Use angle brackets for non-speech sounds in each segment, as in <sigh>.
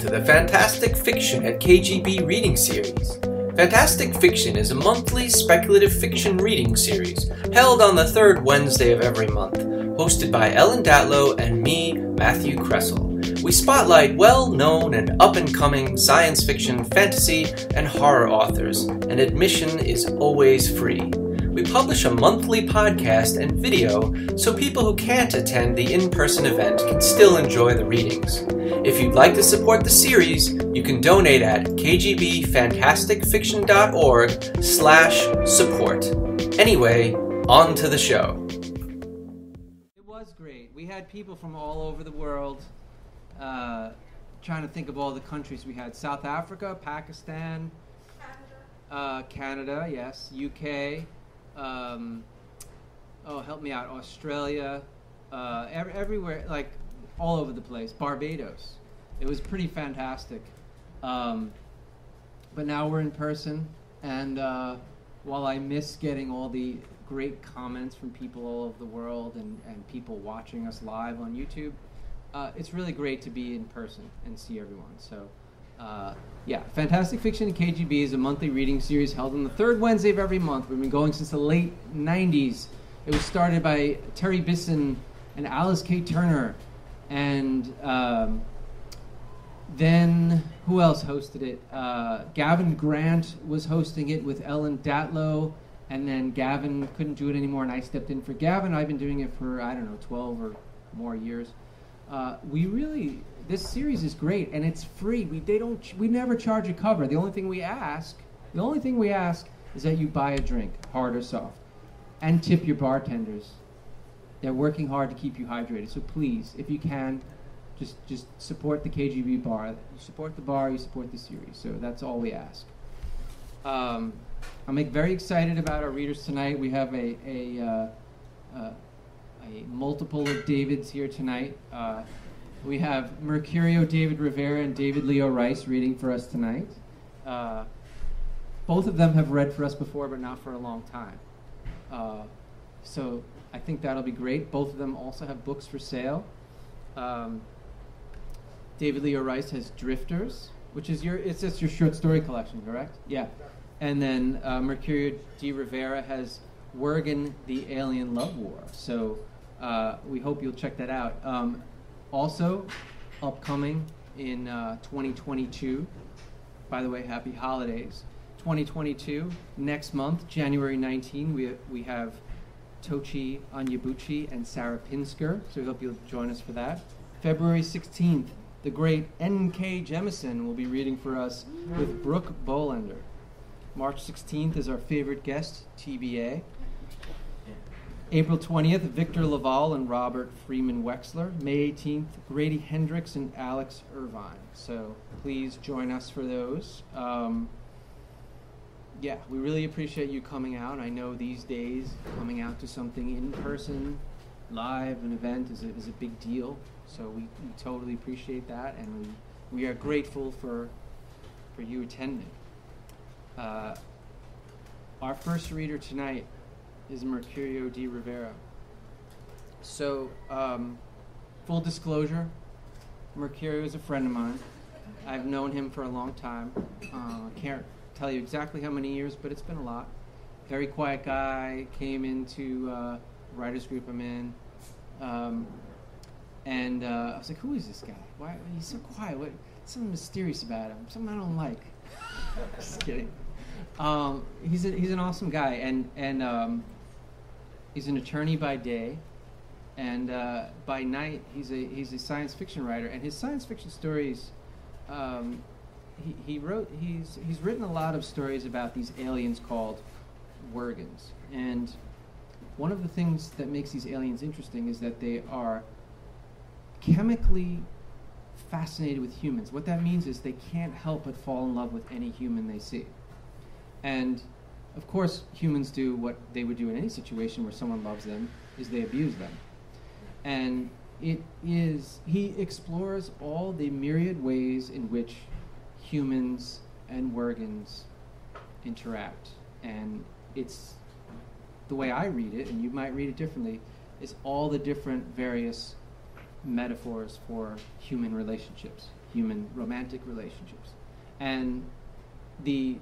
to the Fantastic Fiction at KGB reading series. Fantastic Fiction is a monthly speculative fiction reading series held on the third Wednesday of every month, hosted by Ellen Datlow and me, Matthew Kressel. We spotlight well known and up and coming science fiction, fantasy, and horror authors, and admission is always free. We publish a monthly podcast and video so people who can't attend the in person event can still enjoy the readings. If you'd like to support the series, you can donate at kgbfantasticfiction.org slash support. Anyway, on to the show. It was great. We had people from all over the world. Uh, trying to think of all the countries we had: South Africa, Pakistan, uh, Canada, yes, UK. Um, oh, help me out! Australia, uh, ev- everywhere, like all over the place. Barbados. It was pretty fantastic. Um, but now we're in person, and uh, while I miss getting all the great comments from people all over the world and, and people watching us live on YouTube, uh, it's really great to be in person and see everyone. So, uh, yeah, Fantastic Fiction and KGB is a monthly reading series held on the third Wednesday of every month. We've been going since the late 90s. It was started by Terry Bisson and Alice K. Turner. And um, then who else hosted it? Uh, Gavin Grant was hosting it with Ellen Datlow. And then Gavin couldn't do it anymore, and I stepped in for Gavin. I've been doing it for, I don't know, 12 or more years. Uh, we really this series is great and it's free. We they don't we never charge a cover. The only thing we ask, the only thing we ask is that you buy a drink, hard or soft, and tip your bartenders. They're working hard to keep you hydrated. So please, if you can, just just support the KGB bar. You support the bar, you support the series. So that's all we ask. Um, I'm very excited about our readers tonight. We have a a uh, uh, a multiple of Davids here tonight. Uh, we have Mercurio David Rivera and David Leo Rice reading for us tonight. Uh, both of them have read for us before, but not for a long time. So I think that'll be great. Both of them also have books for sale. Um, David Leo Rice has Drifters, which is your it's just your short story collection, correct? Yeah. And then uh, Mercurio D. Rivera has Wergen, the Alien Love War. So uh, we hope you'll check that out. Um, also, upcoming in uh, 2022, by the way, happy holidays. 2022, next month, January 19, we, we have Tochi Onyebuchi and Sarah Pinsker, so we hope you'll join us for that. February 16th, the great N.K. Jemisin will be reading for us with Brooke Bolander. March 16th is our favorite guest, TBA. April 20th, Victor LaValle and Robert Freeman Wexler. May 18th, Grady Hendrix and Alex Irvine. So please join us for those. Um, yeah, we really appreciate you coming out. I know these days coming out to something in person, live, an event is a, is a big deal. So we, we totally appreciate that, and we, we are grateful for, for you attending. Uh, our first reader tonight is Mercurio D. Rivera. So, um, full disclosure, Mercurio is a friend of mine. I've known him for a long time. Uh, can't tell you exactly how many years, but it's been a lot. Very quiet guy, came into uh, writers group I'm in. Um, and uh, I was like, who is this guy? Why he's so quiet? What, something mysterious about him. Something I don't like. <laughs> Just kidding. Um, he's a, he's an awesome guy, and and um, he's an attorney by day, and uh, by night he's a he's a science fiction writer. And his science fiction stories, um, he, wrote he's he's written a lot of stories about these aliens called Wergens. And one of the things that makes these aliens interesting is that they are chemically fascinated with humans. What that means is they can't help but fall in love with any human they see. And of course, humans do what they would do in any situation where someone loves them, is they abuse them. And it is he explores all the myriad ways in which humans and Wergens interact. And it's the way I read it, and you might read it differently, is all the different various metaphors for human relationships. human romantic relationships. And the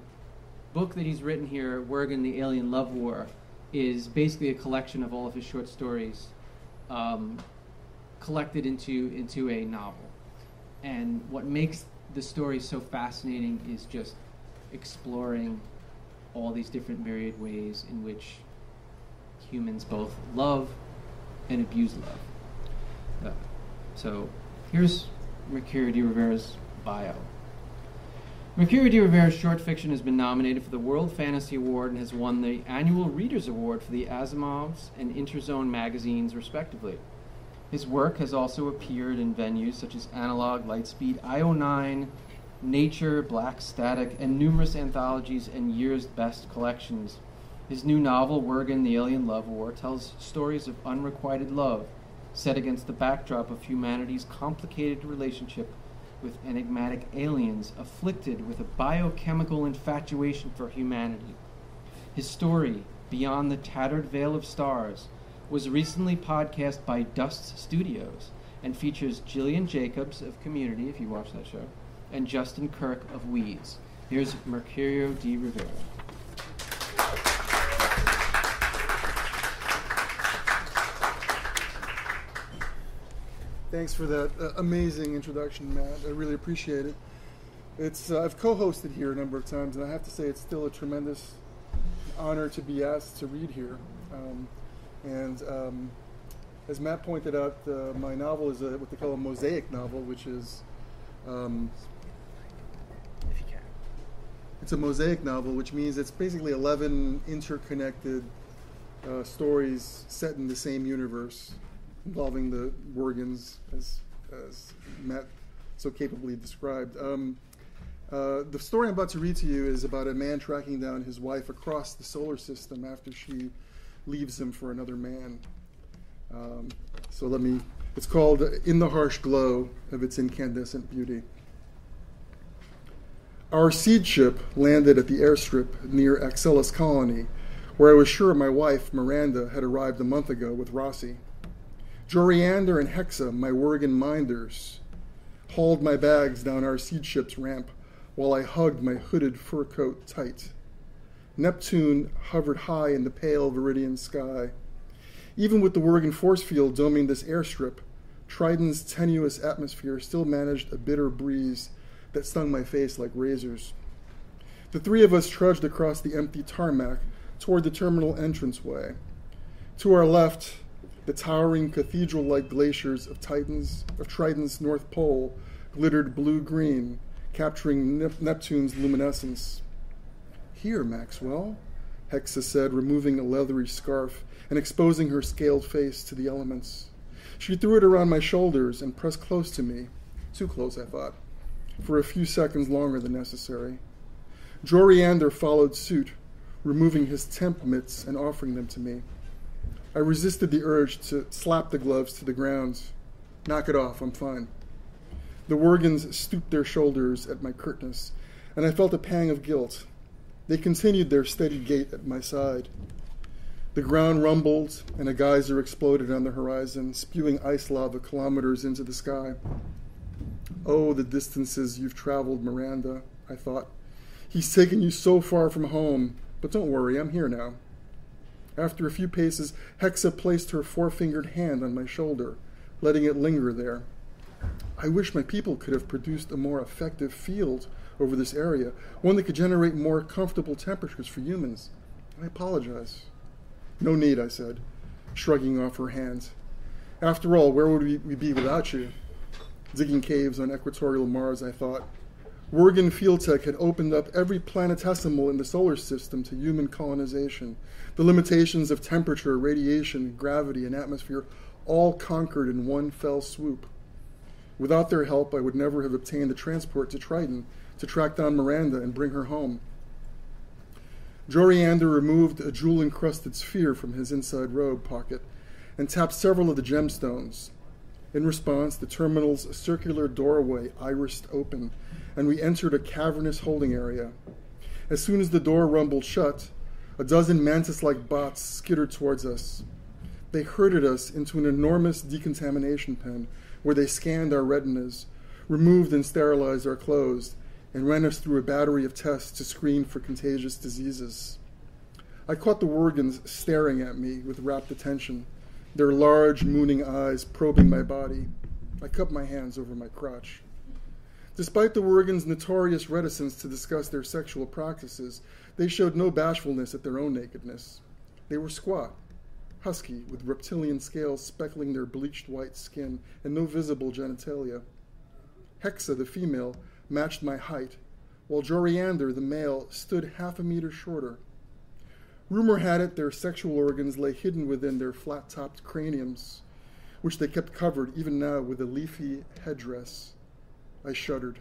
book that he's written here, Wergen, the Alien Love War, is basically a collection of all of his short stories um, collected into, into a novel. And what makes the story is so fascinating is just exploring all these different myriad ways in which humans both love and abuse love. Uh, so here's Mercurio D. Rivera's bio. Mercurio D. Rivera's short fiction has been nominated for the World Fantasy Award and has won the annual Readers Award for the Asimovs and Interzone magazines, respectively. His work has also appeared in venues such as Analog, Lightspeed, IO9, Nature, Black Static, and numerous anthologies and year's best collections. His new novel, Wergen, the Alien Love War, tells stories of unrequited love set against the backdrop of humanity's complicated relationship with enigmatic aliens afflicted with a biochemical infatuation for humanity. His story, Beyond the Tattered Veil of Stars, was recently podcast by Dust Studios and features Gillian Jacobs of Community, if you watch that show, and Justin Kirk of Weeds. Here's Mercurio D. Rivera. Thanks for that uh, amazing introduction, Matt. I really appreciate it. It's uh, I've co-hosted here a number of times, and I have to say it's still a tremendous honor to be asked to read here. Um, and um, as Matt pointed out, uh, my novel is a, what they call a mosaic novel, which is um, it's a mosaic novel, which means it's basically 11 interconnected uh, stories set in the same universe involving the Wergens, as, as Matt so capably described. Um, uh, the story I'm about to read to you is about a man tracking down his wife across the solar system after she leaves him for another man. Um, so let me, it's called In the Harsh Glow of Its Incandescent Beauty. Our seed ship landed at the airstrip near Axelis Colony, where I was sure my wife, Miranda, had arrived a month ago with Rossi. Joriander and Hexa, my Wergen minders, hauled my bags down our seed ship's ramp while I hugged my hooded fur coat tight. Neptune hovered high in the pale viridian sky. Even with the Wergen force field doming this airstrip, Triton's tenuous atmosphere still managed a bitter breeze that stung my face like razors. The three of us trudged across the empty tarmac toward the terminal entranceway. To our left, the towering cathedral like glaciers of, Titan's, of Triton's North Pole glittered blue green, capturing Neptune's luminescence. Here, Maxwell, Hexa said, removing a leathery scarf and exposing her scaled face to the elements. She threw it around my shoulders and pressed close to me. Too close, I thought, for a few seconds longer than necessary. Joriander followed suit, removing his temp mitts and offering them to me. I resisted the urge to slap the gloves to the ground. Knock it off, I'm fine. The Wergens stooped their shoulders at my curtness, and I felt a pang of guilt. They continued their steady gait at my side. The ground rumbled, and a geyser exploded on the horizon, spewing ice lava kilometers into the sky. Oh, the distances you've traveled, Miranda, I thought. He's taken you so far from home, but don't worry, I'm here now. After a few paces, Hexa placed her four fingered hand on my shoulder, letting it linger there. I wish my people could have produced a more effective field over this area, one that could generate more comfortable temperatures for humans. I apologize. No need, I said, shrugging off her hands. After all, where would we be without you? Digging caves on equatorial Mars, I thought. Wergen Fieldtech had opened up every planetesimal in the solar system to human colonization. The limitations of temperature, radiation, gravity, and atmosphere all conquered in one fell swoop. Without their help, I would never have obtained the transport to Triton to track down Miranda and bring her home. Joriander removed a jewel encrusted sphere from his inside robe pocket and tapped several of the gemstones. In response, the terminal's circular doorway irised open and we entered a cavernous holding area. As soon as the door rumbled shut, a dozen mantis like bots skittered towards us. They herded us into an enormous decontamination pen where they scanned our retinas, removed and sterilized our clothes, and ran us through a battery of tests to screen for contagious diseases. I caught the Wergens staring at me with rapt attention, their large, mooning eyes probing my body. I cupped my hands over my crotch. Despite the Wergens' notorious reticence to discuss their sexual practices, they showed no bashfulness at their own nakedness. They were squat, husky, with reptilian scales speckling their bleached white skin and no visible genitalia. Hexa, the female, matched my height, while Joriander, the male, stood half a meter shorter. Rumor had it their sexual organs lay hidden within their flat topped craniums, which they kept covered even now with a leafy headdress. I shuddered.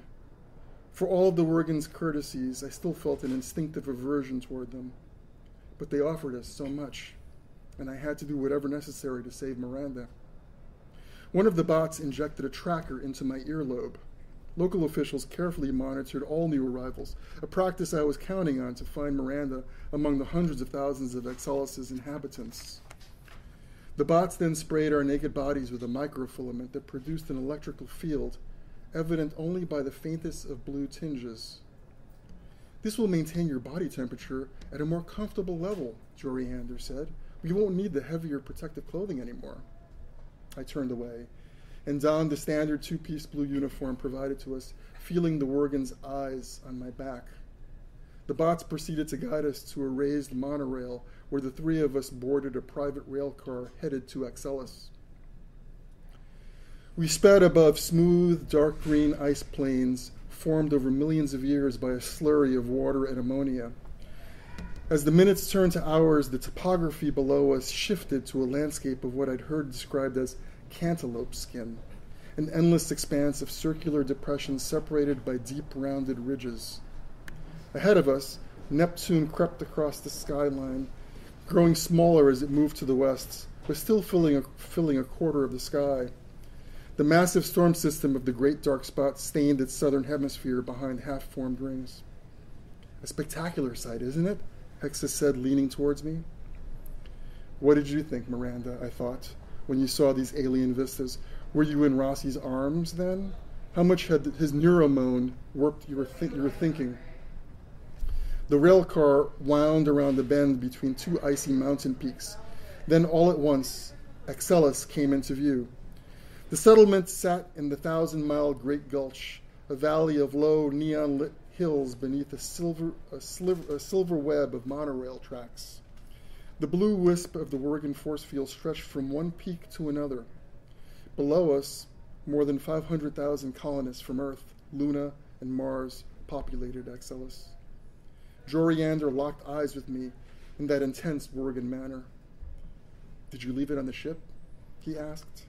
For all of the Wergens' courtesies, I still felt an instinctive aversion toward them. But they offered us so much, and I had to do whatever necessary to save Miranda. One of the bots injected a tracker into my earlobe. Local officials carefully monitored all new arrivals, a practice I was counting on to find Miranda among the hundreds of thousands of Exelis' inhabitants. The bots then sprayed our naked bodies with a microfilament that produced an electrical field evident only by the faintest of blue tinges. This will maintain your body temperature at a more comfortable level, Joriander said. We won't need the heavier protective clothing anymore. I turned away and donned the standard two piece blue uniform provided to us, feeling the Wergen's eyes on my back. The bots proceeded to guide us to a raised monorail where the three of us boarded a private rail car headed to Exelis. We sped above smooth, dark green ice plains formed over millions of years by a slurry of water and ammonia. As the minutes turned to hours, the topography below us shifted to a landscape of what I'd heard described as cantaloupe skin, an endless expanse of circular depressions separated by deep rounded ridges. Ahead of us, Neptune crept across the skyline, growing smaller as it moved to the west, but still filling a, filling a quarter of the sky. The massive storm system of the Great Dark Spot stained its southern hemisphere behind half formed rings. A spectacular sight, isn't it? Hexa said, leaning towards me. What did you think, Miranda? I thought, when you saw these alien vistas. Were you in Rossi's arms then? How much had his neuromone worked you were, th- you were thinking? The rail car wound around the bend between two icy mountain peaks. Then, all at once, Exelis came into view. The settlement sat in the thousand mile Great Gulch, a valley of low, neon lit hills beneath a silver, a, sliver, a silver web of monorail tracks. The blue wisp of the Wergen force field stretched from one peak to another. Below us, more than 500,000 colonists from Earth, Luna, and Mars populated Exelis. Joriander locked eyes with me in that intense Wergen manner. Did you leave it on the ship? he asked.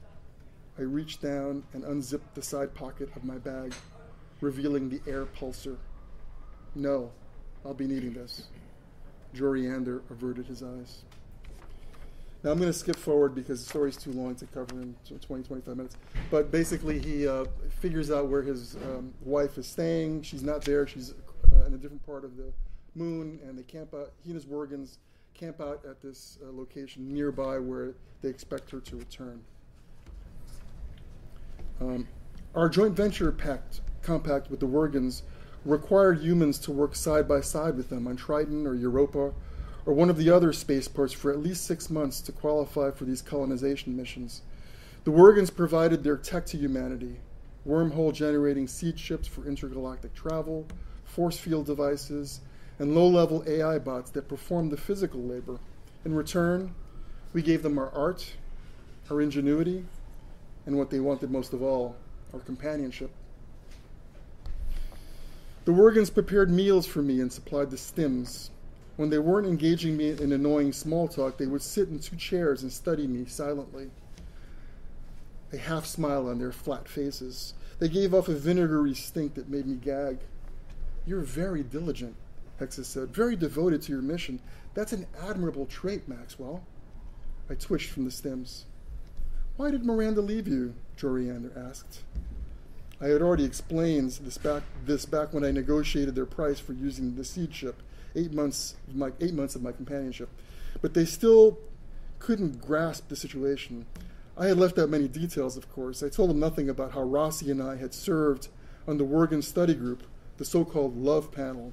I reached down and unzipped the side pocket of my bag, revealing the air pulser. No, I'll be needing this. Joriander averted his eyes. Now I'm going to skip forward because the story's too long to cover in 20, 25 minutes. But basically, he uh, figures out where his um, wife is staying. She's not there. She's uh, in a different part of the moon, and they camp out. He and his Wergens camp out at this uh, location nearby where they expect her to return. Um, our joint venture pact, compact with the Wergens required humans to work side by side with them on Triton or Europa or one of the other spaceports for at least six months to qualify for these colonization missions. The Wergens provided their tech to humanity wormhole generating seed ships for intergalactic travel, force field devices, and low level AI bots that performed the physical labor. In return, we gave them our art, our ingenuity, and what they wanted most of all, our companionship. The Wergens prepared meals for me and supplied the stims. When they weren't engaging me in annoying small talk, they would sit in two chairs and study me silently. A half smile on their flat faces. They gave off a vinegary stink that made me gag. You're very diligent, Hexa said, very devoted to your mission. That's an admirable trait, Maxwell. I twitched from the stims. Why did Miranda leave you? Joriander asked. I had already explained this back, this back when I negotiated their price for using the seed ship, eight months, of my, eight months of my companionship. But they still couldn't grasp the situation. I had left out many details, of course. I told them nothing about how Rossi and I had served on the Wergen study group, the so called Love Panel.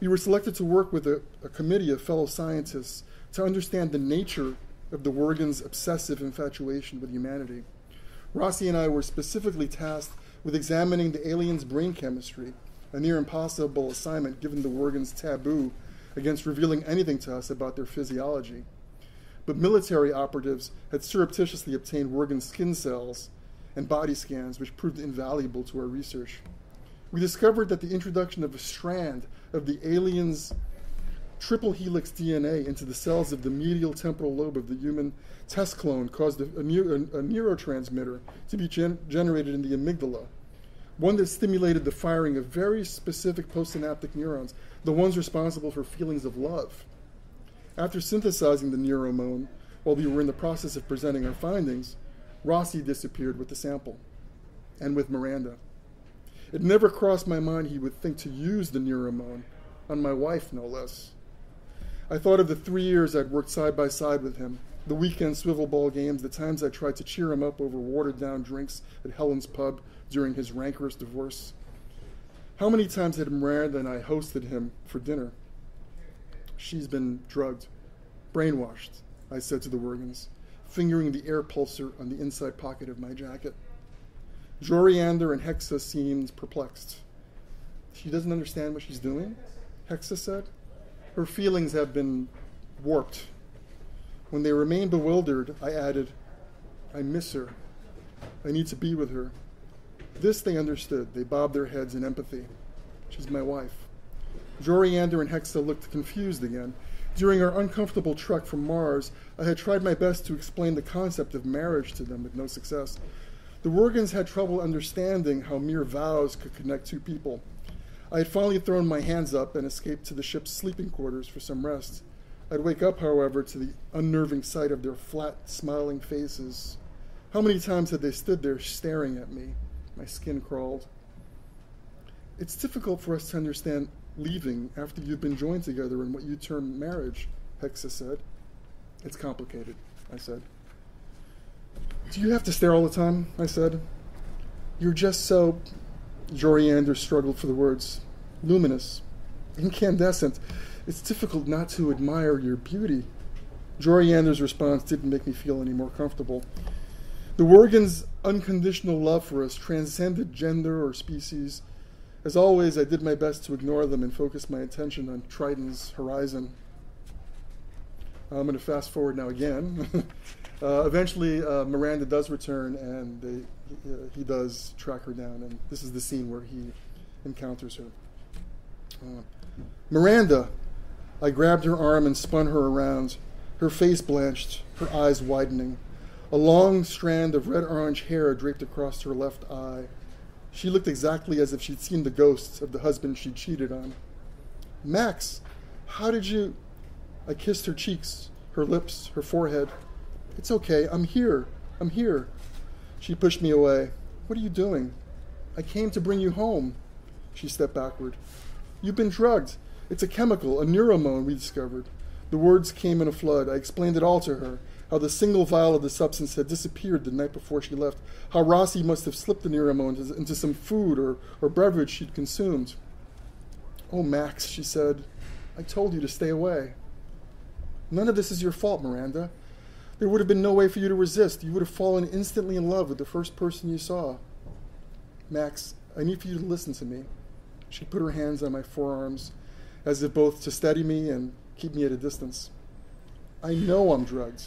We were selected to work with a, a, committee of fellow scientists to understand the nature of the Wergens' obsessive infatuation with humanity. Rossi and I were specifically tasked with examining the aliens' brain chemistry, a near impossible assignment given the Wergens' taboo against revealing anything to us about their physiology. But military operatives had surreptitiously obtained Wergen skin cells and body scans, which proved invaluable to our research. We discovered that the introduction of a strand of the alien's triple helix DNA into the cells of the medial temporal lobe of the human test clone caused a, a, a neurotransmitter to be gen- generated in the amygdala, one that stimulated the firing of very specific postsynaptic neurons, the ones responsible for feelings of love. After synthesizing the neuromone, while we were in the process of presenting our findings, Rossi disappeared with the sample, and with Miranda. It never crossed my mind he would think to use the neuromone on my wife, no less. I thought of the three years I'd worked side by side with him, the weekend swivel ball games, the times I tried to cheer him up over watered down drinks at Helen's pub during his rancorous divorce. How many times had Miranda and I hosted him for dinner? She's been drugged, brainwashed, I said to the Wergens, fingering the air pulser on the inside pocket of my jacket. Joriander and Hexa seemed perplexed. She doesn't understand what she's doing, Hexa said. Her feelings have been warped. When they remained bewildered, I added, I miss her. I need to be with her. This they understood. They bobbed their heads in empathy. She's my wife. Joriander and Hexa looked confused again. During our uncomfortable trek from Mars, I had tried my best to explain the concept of marriage to them with no success. The Wergens had trouble understanding how mere vows could connect two people. I had finally thrown my hands up and escaped to the ship's sleeping quarters for some rest. I'd wake up, however, to the unnerving sight of their flat, smiling faces. How many times had they stood there staring at me? My skin crawled. It's difficult for us to understand leaving after you've been joined together in what you term marriage, Hexa said. It's complicated, I said. Do you have to stare all the time? I said. You're just so Joriander struggled for the words. Luminous, incandescent. It's difficult not to admire your beauty. Joriander's response didn't make me feel any more comfortable. The Wergens' unconditional love for us transcended gender or species. As always, I did my best to ignore them and focus my attention on Triton's horizon. I'm going to fast forward now again. <laughs> uh, eventually, uh, Miranda does return, and they, uh, he does track her down, and this is the scene where he encounters her. Uh, Miranda, I grabbed her arm and spun her around, her face blanched, her eyes widening. A long strand of red orange hair draped across her left eye. She looked exactly as if she'd seen the ghosts of the husband she'd cheated on. Max, how did you. I kissed her cheeks, her lips, her forehead. It's okay, I'm here, I'm here. She pushed me away. What are you doing? I came to bring you home. She stepped backward. You've been drugged. It's a chemical, a neuromone we discovered. The words came in a flood. I explained it all to her how the single vial of the substance had disappeared the night before she left, how Rossi must have slipped the neuromone into some food or, or beverage she'd consumed. Oh, Max, she said, I told you to stay away. None of this is your fault, Miranda. There would have been no way for you to resist. You would have fallen instantly in love with the first person you saw. Max, I need for you to listen to me. She put her hands on my forearms, as if both to steady me and keep me at a distance. I know I'm drugged.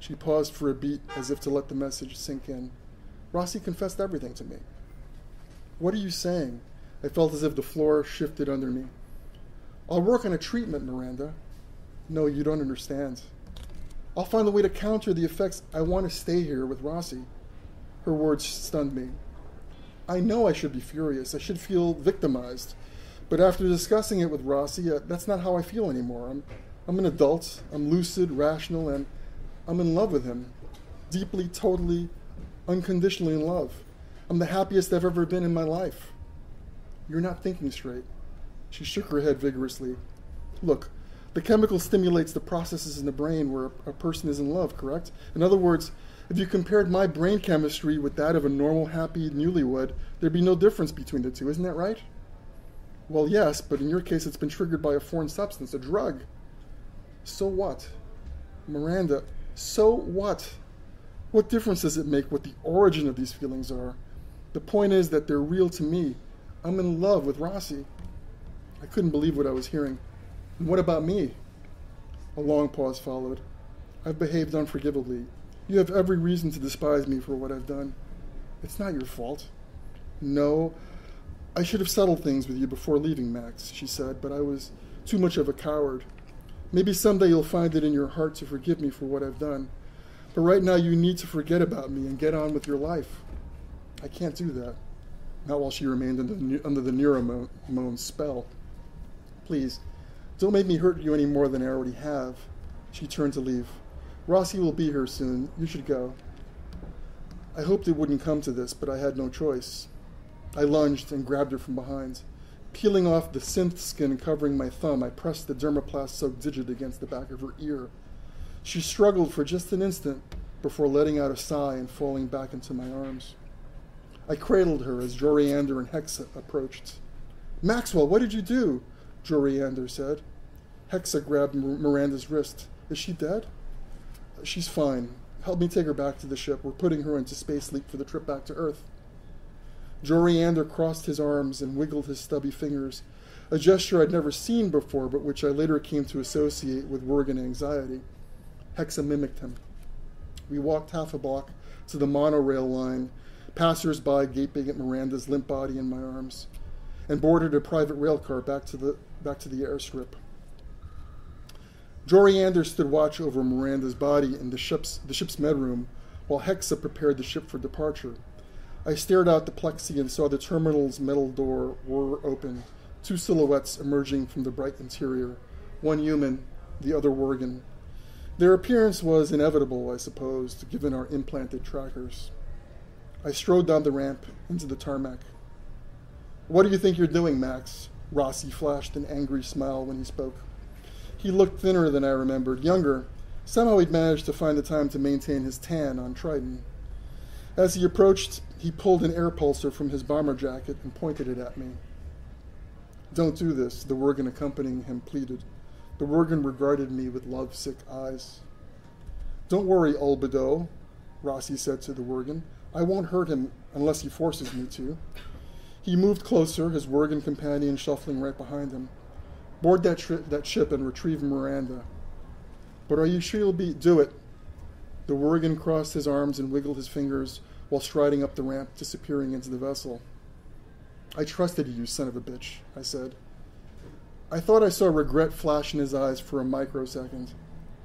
She paused for a beat, as if to let the message sink in. Rossi confessed everything to me. What are you saying? I felt as if the floor shifted under me. I'll work on a treatment, Miranda. No, you don't understand. I'll find a way to counter the effects. I want to stay here with Rossi. Her words stunned me. I know I should be furious. I should feel victimized. But after discussing it with Rossi, uh, that's not how I feel anymore. I'm, I'm an adult, I'm lucid, rational, and I'm in love with him. Deeply, totally, unconditionally in love. I'm the happiest I've ever been in my life. You're not thinking straight. She shook her head vigorously. Look, The chemical stimulates the processes in the brain where a person is in love, correct? In other words, if you compared my brain chemistry with that of a normal, happy newlywed, there'd be no difference between the two, isn't that right? Well, yes, but in your case, it's been triggered by a foreign substance, a drug. So what? Miranda, so what? What difference does it make what the origin of these feelings are? The point is that they're real to me. I'm in love with Rossi. I couldn't believe what I was hearing. And what about me? A long pause followed. I've behaved unforgivably. You have every reason to despise me for what I've done. It's not your fault. No, I should have settled things with you before leaving, Max, she said, but I was too much of a coward. Maybe someday you'll find it in your heart to forgive me for what I've done. But right now you need to forget about me and get on with your life. I can't do that. Not while she remained under the, under the Neuromone spell. Please, don't make me hurt you any more than I already have. She turned to leave. Rossi will be here soon. You should go. I hoped it wouldn't come to this, but I had no choice. I lunged and grabbed her from behind. Peeling off the synth skin covering my thumb, I pressed the dermaplast soaked digit against the back of her ear. She struggled for just an instant before letting out a sigh and falling back into my arms. I cradled her as Joriander and Hexa approached. Maxwell, what did you do? Joriander said. Hexa grabbed Miranda's wrist. Is she dead? She's fine. Help me take her back to the ship. We're putting her into space leap for the trip back to Earth. Joriander crossed his arms and wiggled his stubby fingers, a gesture I'd never seen before, but which I later came to associate with Wergen anxiety. Hexa mimicked him. We walked half a block to the monorail line, passers by gaping at Miranda's limp body in my arms, and boarded a private rail car back to the, back to the airstrip. Joriander stood watch over Miranda's body in the ship's, the ship's medroom while Hexa prepared the ship for departure. I stared out the plexi and saw the terminal's metal door whir open, two silhouettes emerging from the bright interior, one human, the other Wergen. Their appearance was inevitable, I supposed, given our implanted trackers. I strode down the ramp into the tarmac. What do you think you're doing, Max? Rossi flashed an angry smile when he spoke. He looked thinner than I remembered, younger. Somehow he'd managed to find the time to maintain his tan on Triton. As he approached, he pulled an air pulsar from his bomber jacket and pointed it at me. Don't do this, the Wergen accompanying him pleaded. The Wergen regarded me with lovesick eyes. Don't worry, Olbido, Rossi said to the Wergen. I won't hurt him unless he forces me to. He moved closer, his Wergen companion shuffling right behind him. Board that, tri- that ship and retrieve Miranda. But are you sure you'll be. Do it. The Wergen crossed his arms and wiggled his fingers while striding up the ramp, disappearing into the vessel. I trusted you, son of a bitch, I said. I thought I saw regret flash in his eyes for a microsecond.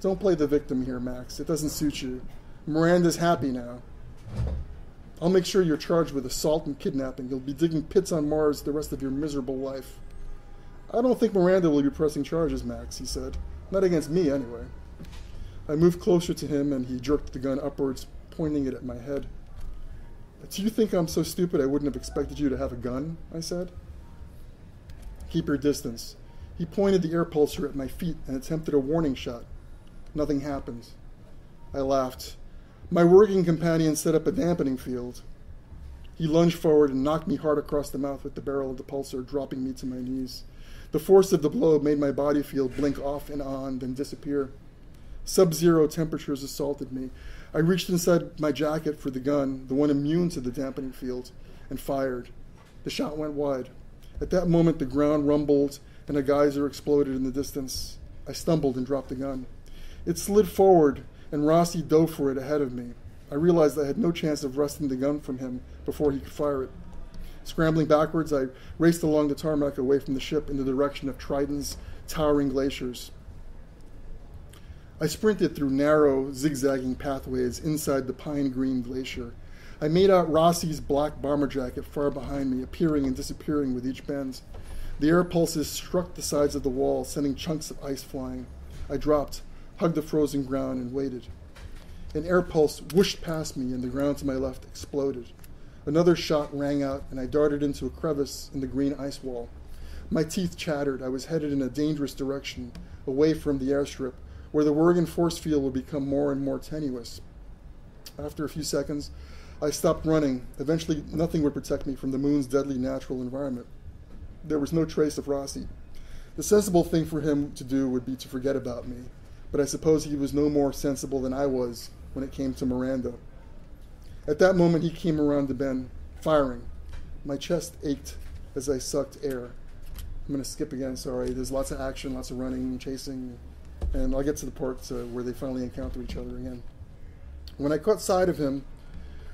Don't play the victim here, Max. It doesn't suit you. Miranda's happy now. I'll make sure you're charged with assault and kidnapping. You'll be digging pits on Mars the rest of your miserable life. I don't think Miranda will be pressing charges, Max, he said. Not against me, anyway. I moved closer to him and he jerked the gun upwards, pointing it at my head. Do you think I'm so stupid I wouldn't have expected you to have a gun? I said. Keep your distance. He pointed the air pulsar at my feet and attempted a warning shot. Nothing happened. I laughed. My working companion set up a dampening field. He lunged forward and knocked me hard across the mouth with the barrel of the pulsar, dropping me to my knees. The force of the blow made my body field blink off and on, then disappear. Sub zero temperatures assaulted me. I reached inside my jacket for the gun, the one immune to the dampening field, and fired. The shot went wide. At that moment, the ground rumbled and a geyser exploded in the distance. I stumbled and dropped the gun. It slid forward, and Rossi dove for it ahead of me. I realized I had no chance of wresting the gun from him before he could fire it. Scrambling backwards, I raced along the tarmac away from the ship in the direction of Triton's towering glaciers. I sprinted through narrow, zigzagging pathways inside the pine green glacier. I made out Rossi's black bomber jacket far behind me, appearing and disappearing with each bend. The air pulses struck the sides of the wall, sending chunks of ice flying. I dropped, hugged the frozen ground, and waited. An air pulse whooshed past me, and the ground to my left exploded. Another shot rang out, and I darted into a crevice in the green ice wall. My teeth chattered. I was headed in a dangerous direction, away from the airstrip, where the Wergen force field would become more and more tenuous. After a few seconds, I stopped running. Eventually, nothing would protect me from the moon's deadly natural environment. There was no trace of Rossi. The sensible thing for him to do would be to forget about me, but I suppose he was no more sensible than I was when it came to Miranda. At that moment, he came around the bend, firing. My chest ached as I sucked air. I'm going to skip again, sorry. There's lots of action, lots of running, chasing, and I'll get to the part uh, where they finally encounter each other again. When I caught sight of him,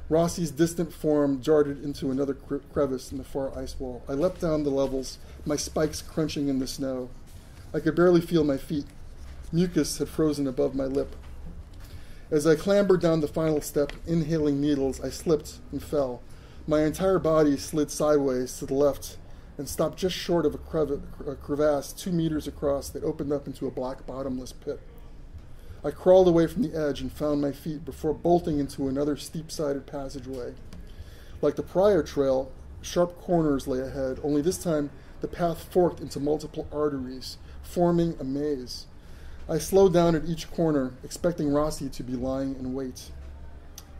Rossi's distant form darted into another crevice in the far ice wall. I leapt down the levels, my spikes crunching in the snow. I could barely feel my feet. Mucus had frozen above my lip. As I clambered down the final step, inhaling needles, I slipped and fell. My entire body slid sideways to the left and stopped just short of a, crevasse two meters across that opened up into a black bottomless pit. I crawled away from the edge and found my feet before bolting into another steep sided passageway. Like the prior trail, sharp corners lay ahead, only this time the path forked into multiple arteries, forming a maze. I slowed down at each corner, expecting Rossi to be lying in wait.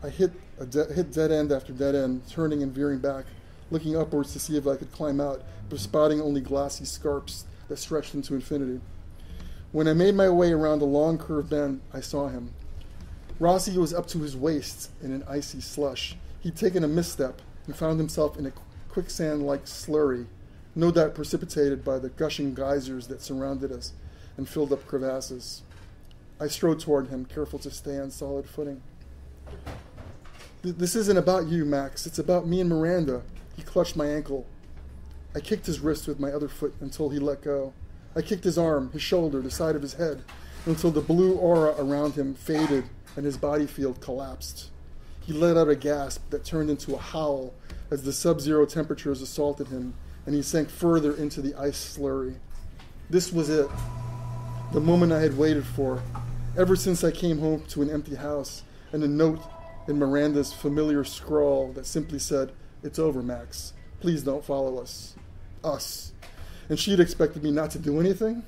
I hit, de- hit dead end after dead end, turning and veering back, looking upwards to see if I could climb out, but spotting only glassy scarps that stretched into infinity. When I made my way around the long curved bend, I saw him. Rossi was up to his waist in an icy slush. He'd taken a misstep and found himself in a quicksand like slurry, no doubt precipitated by the gushing geysers that surrounded us and filled up crevasses. I strode toward him, careful to stay on solid footing. This isn't about you, Max. It's about me and Miranda. He clutched my ankle. I kicked his wrist with my other foot until he let go. I kicked his arm, his shoulder, the side of his head, until the blue aura around him faded and his body field collapsed. He let out a gasp that turned into a howl as the sub zero temperatures assaulted him, and he sank further into the ice slurry. This was it. The moment I had waited for, ever since I came home to an empty house and a note in Miranda's familiar scrawl that simply said, It's over, Max. Please don't follow us. Us and she had expected me not to do anything.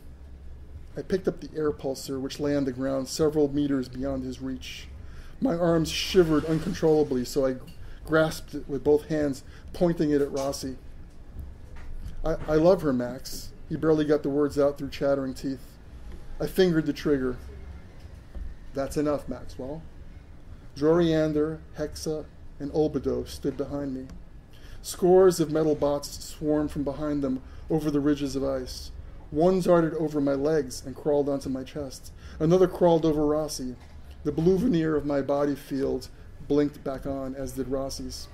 I picked up the air pulsar, which lay on the ground several meters beyond his reach. My arms shivered uncontrollably, so I grasped it with both hands, pointing it at Rossi. I, I love her, Max. He barely got the words out through chattering teeth. I fingered the trigger. That's enough, Maxwell. Joriander, Hexa, and Olbido stood behind me. Scores of metal bots swarmed from behind them, over the ridges of ice. One darted over my legs and crawled onto my chest. Another crawled over Rossi. The blue veneer of my body field blinked back on, as did Rossi's.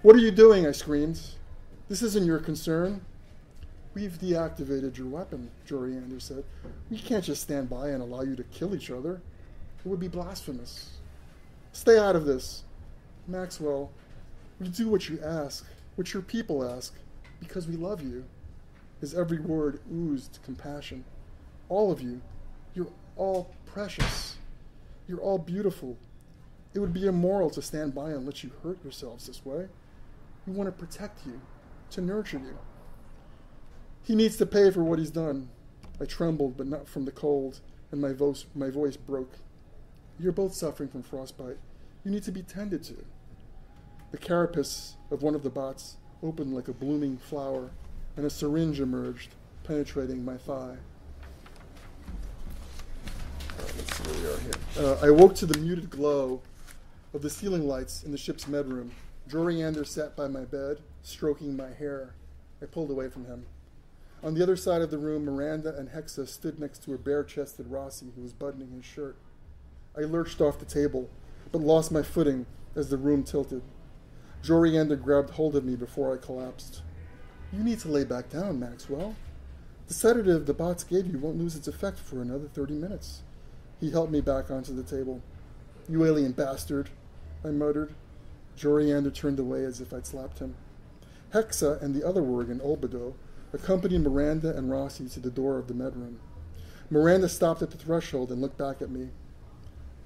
What are you doing? I screamed. This isn't your concern. We've deactivated your weapon, Joriander said. We can't just stand by and allow you to kill each other. It would be blasphemous. Stay out of this. Maxwell, we do what you ask, what your people ask, because we love you. His every word oozed compassion. All of you, you're all precious. You're all beautiful. It would be immoral to stand by and let you hurt yourselves this way. We want to protect you, to nurture you. He needs to pay for what he's done. I trembled, but not from the cold, and my voice, my voice broke. You're both suffering from frostbite. You need to be tended to. The carapace of one of the bots opened like a blooming flower and a syringe emerged, penetrating my thigh. let's see where we are here. Uh, I woke to the muted glow of the ceiling lights in the ship's medroom. Joriander sat by my bed, stroking my hair. I pulled away from him. On the other side of the room, Miranda and Hexa stood next to a bare chested Rossi who was buttoning his shirt. I lurched off the table, but lost my footing as the room tilted. Joriander grabbed hold of me before I collapsed. You need to lay back down, Maxwell. The sedative the bots gave you won't lose its effect for another 30 minutes. He helped me back onto the table. You alien bastard, I muttered. Joriander turned away as if I'd slapped him. Hexa and the other Wergen, Olbido, accompanied Miranda and Rossi to the door of the medroom. Miranda stopped at the threshold and looked back at me.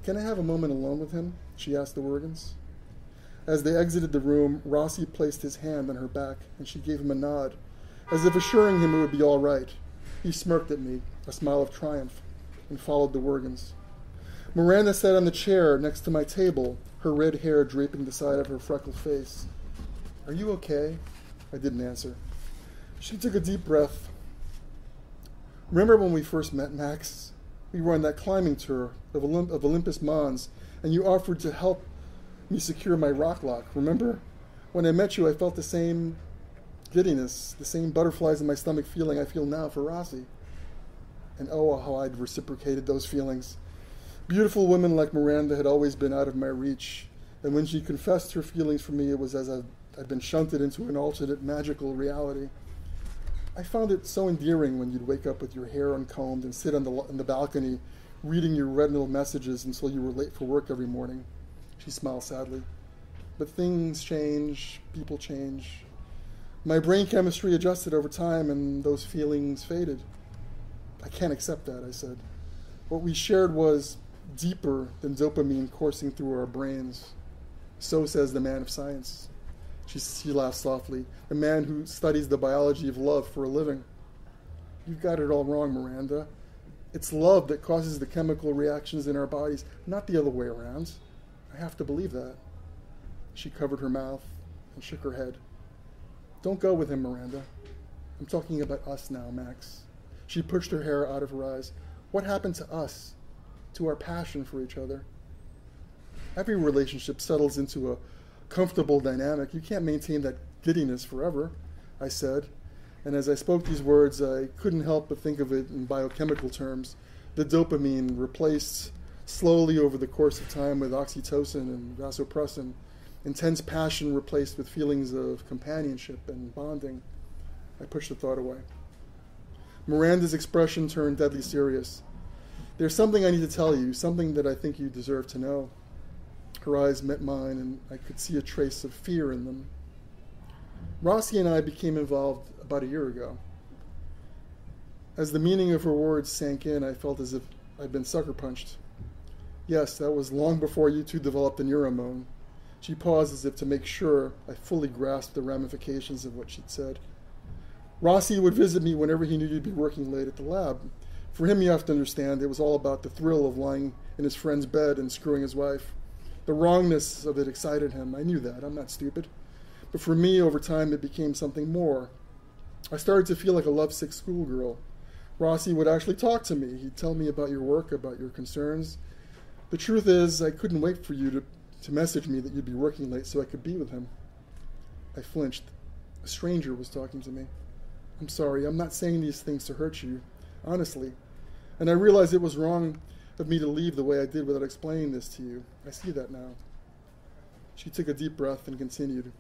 Can I have a moment alone with him? she asked the Wergens. As they exited the room, Rossi placed his hand on her back, and she gave him a nod, as if assuring him it would be all right. He smirked at me, a smile of triumph, and followed the Wergens. Miranda sat on the chair next to my table, her red hair draping the side of her freckled face. Are you okay? I didn't answer. She took a deep breath. Remember when we first met, Max? We were on that climbing tour of, Olymp- of Olympus Mons, and you offered to help me secure my rock lock. Remember? When I met you, I felt the same giddiness, the same butterflies in my stomach feeling I feel now for Rossi. And oh, how I'd reciprocated those feelings. Beautiful women like Miranda had always been out of my reach, and when she confessed her feelings for me, it was as if i had been shunted into an alternate magical reality. I found it so endearing when you'd wake up with your hair uncombed and sit on the, on the balcony reading your red retinal messages until you were late for work every morning. She smiled sadly. But things change, people change. My brain chemistry adjusted over time, and those feelings faded. I can't accept that, I said. What we shared was deeper than dopamine coursing through our brains. So says the man of science. She, she laughed softly. The man who studies the biology of love for a living. You've got it all wrong, Miranda. It's love that causes the chemical reactions in our bodies, not the other way around. I have to believe that. She covered her mouth and shook her head. Don't go with him, Miranda. I'm talking about us now, Max. She pushed her hair out of her eyes. What happened to us? To our passion for each other? Every relationship settles into a comfortable dynamic. You can't maintain that giddiness forever, I said. And as I spoke these words, I couldn't help but think of it in biochemical terms. The dopamine replaced slowly over the course of time with oxytocin and vasopressin, intense passion replaced with feelings of companionship and bonding. I pushed the thought away. Miranda's expression turned deadly serious. There's something I need to tell you, something that I think you deserve to know. Her eyes met mine, and I could see a trace of fear in them. Rossi and I became involved about a year ago. As the meaning of her words sank in, I felt as if I'd been sucker punched. Yes, that was long before you two developed the neuromone. She paused as if to make sure I fully grasped the ramifications of what she'd said. Rossi would visit me whenever he knew you'd be working late at the lab. For him, you have to understand, it was all about the thrill of lying in his friend's bed and screwing his wife. The wrongness of it excited him. I knew that. I'm not stupid. But for me, over time, it became something more. I started to feel like a lovesick schoolgirl. Rossi would actually talk to me. He'd tell me about your work, about your concerns. The truth is, I couldn't wait for you to, to message me that you'd be working late so I could be with him. I flinched. A stranger was talking to me. I'm sorry, I'm not saying these things to hurt you, honestly. And I realized it was wrong of me to leave the way I did without explaining this to you. I see that now. She took a deep breath and continued.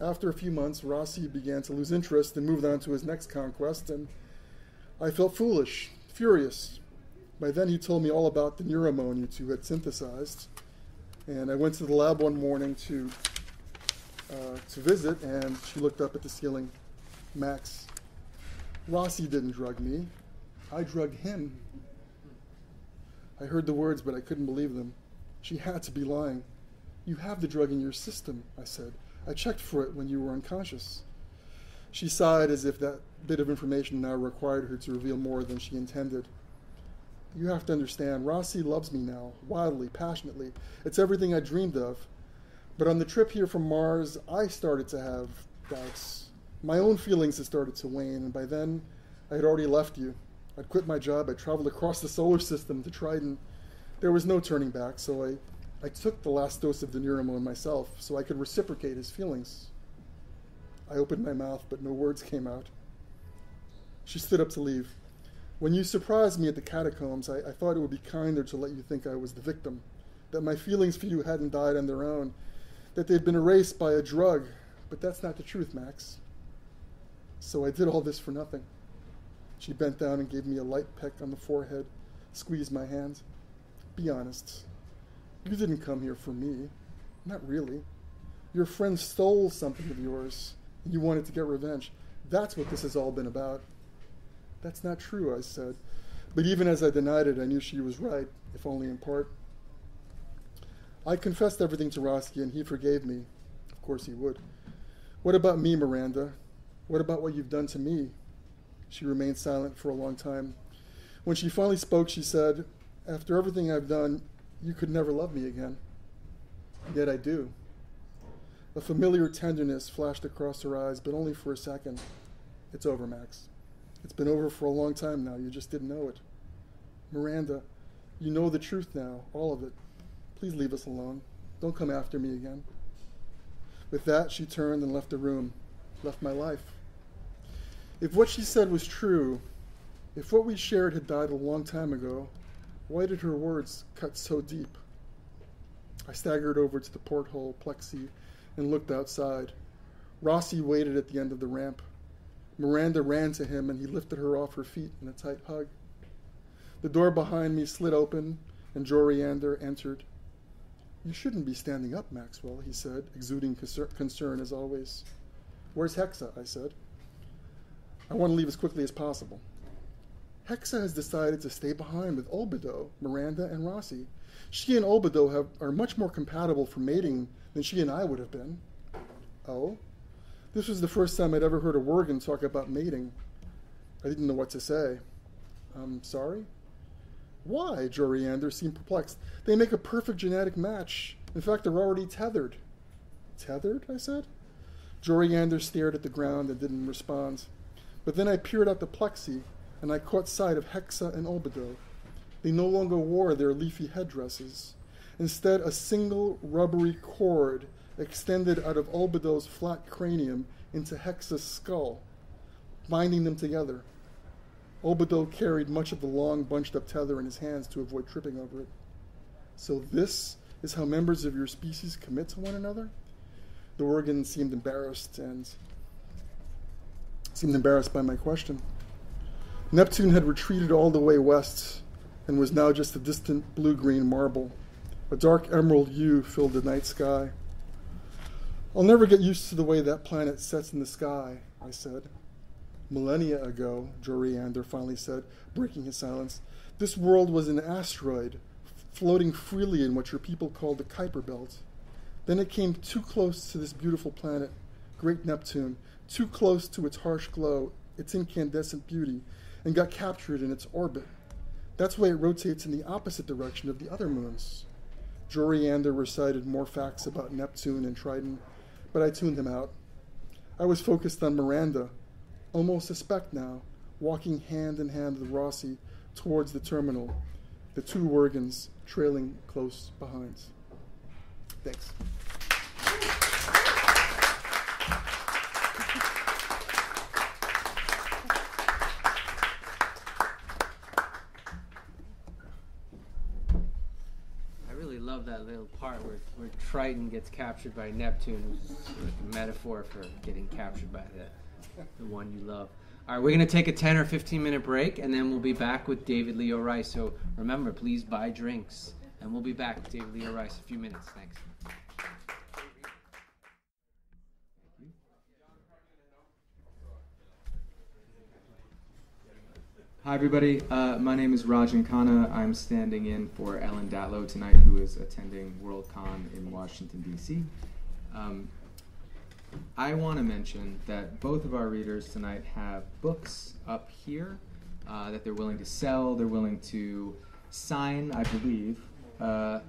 After a few months, Rossi began to lose interest and moved on to his next conquest, and I felt foolish, furious. By then, he told me all about the neuromone you two had synthesized, and I went to the lab one morning to uh, to visit, and she looked up at the ceiling. Max, Rossi didn't drug me. I drugged him. I heard the words, but I couldn't believe them. She had to be lying. You have the drug in your system, I said. I checked for it when you were unconscious. She sighed as if that bit of information now required her to reveal more than she intended. You have to understand, Rossi loves me now, wildly, passionately. It's everything I dreamed of. But on the trip here from Mars, I started to have doubts. My own feelings had started to wane, and by then, I had already left you. I'd quit my job. I traveled across the solar system to Triton. There was no turning back, so I, I took the last dose of the neuromone myself so I could reciprocate his feelings. I opened my mouth, but no words came out. She stood up to leave. When you surprised me at the catacombs, I, I thought it would be kinder to let you think I was the victim, that my feelings for you hadn't died on their own, that they'd been erased by a drug. But that's not the truth, Max. So I did all this for nothing. She bent down and gave me a light peck on the forehead, squeezed my hand. Be honest. You didn't come here for me. Not really. Your friend stole something of yours, and you wanted to get revenge. That's what this has all been about. That's not true, I said. But even as I denied it, I knew she was right, if only in part. I confessed everything to Rossi, and he forgave me. Of course he would. What about me, Miranda? What about what you've done to me? She remained silent for a long time. When she finally spoke, she said, After everything I've done, you could never love me again. Yet I do. A familiar tenderness flashed across her eyes, but only for a second. It's over, Max. It's been over for a long time now. You just didn't know it. Miranda, you know the truth now, all of it. Please leave us alone. Don't come after me again. With that, she turned and left the room, left my life. If what she said was true, if what we shared had died a long time ago, why did her words cut so deep? I staggered over to the porthole plexi and looked outside. Rossi waited at the end of the ramp. Miranda ran to him and he lifted her off her feet in a tight hug. The door behind me slid open and Joriander entered. You shouldn't be standing up, Maxwell, he said, exuding concern as always. Where's Hexa? I said. I want to leave as quickly as possible. Hexa has decided to stay behind with Olbido, Miranda, and Rossi. She and Olbido have, are much more compatible for mating than she and I would have been. Oh? This was the first time I'd ever heard a Wergen talk about mating. I didn't know what to say. I'm sorry? Why? Joriander seemed perplexed. They make a perfect genetic match. In fact, they're already tethered. Tethered? I said. Joriander stared at the ground and didn't respond. But then I peered out the plexi and I caught sight of Hexa and Olbido. They no longer wore their leafy headdresses. Instead, a single rubbery cord extended out of Olbido's flat cranium into Hexa's skull, binding them together. Olbido carried much of the long, bunched up tether in his hands to avoid tripping over it. So, this is how members of your species commit to one another? The Wergen seemed embarrassed and seemed embarrassed by my question. Neptune had retreated all the way west and was now just a distant blue green marble. A dark emerald hue filled the night sky. I'll never get used to the way that planet sets in the sky, I said. Millennia ago, Joriander finally said, breaking his silence, this world was an asteroid floating freely in what your people call the Kuiper Belt. Then it came too close to this beautiful planet, great Neptune, too close to its harsh glow, its incandescent beauty, and got captured in its orbit. That's why it rotates in the opposite direction of the other moons. Joriander recited more facts about Neptune and Triton, but I tuned him out. I was focused on Miranda, almost suspect now, walking hand in hand with Rossi towards the terminal, the two Wergens trailing close behind. Thanks. part where, Triton gets captured by Neptune, which is like a metaphor for getting captured by the, the one you love. All right, we're going to take a 10 or 15 minute break, and then we'll be back with David Leo Rice. So remember, please buy drinks. And we'll be back with David Leo Rice in a few minutes. Thanks. Hi, everybody. Uh, my name is Rajan Khanna. I'm standing in for Ellen Datlow tonight, who is attending Worldcon in Washington, D.C. Um, I want to mention that both of our readers tonight have books up here uh, that they're willing to sell, they're willing to sign, I believe, uh,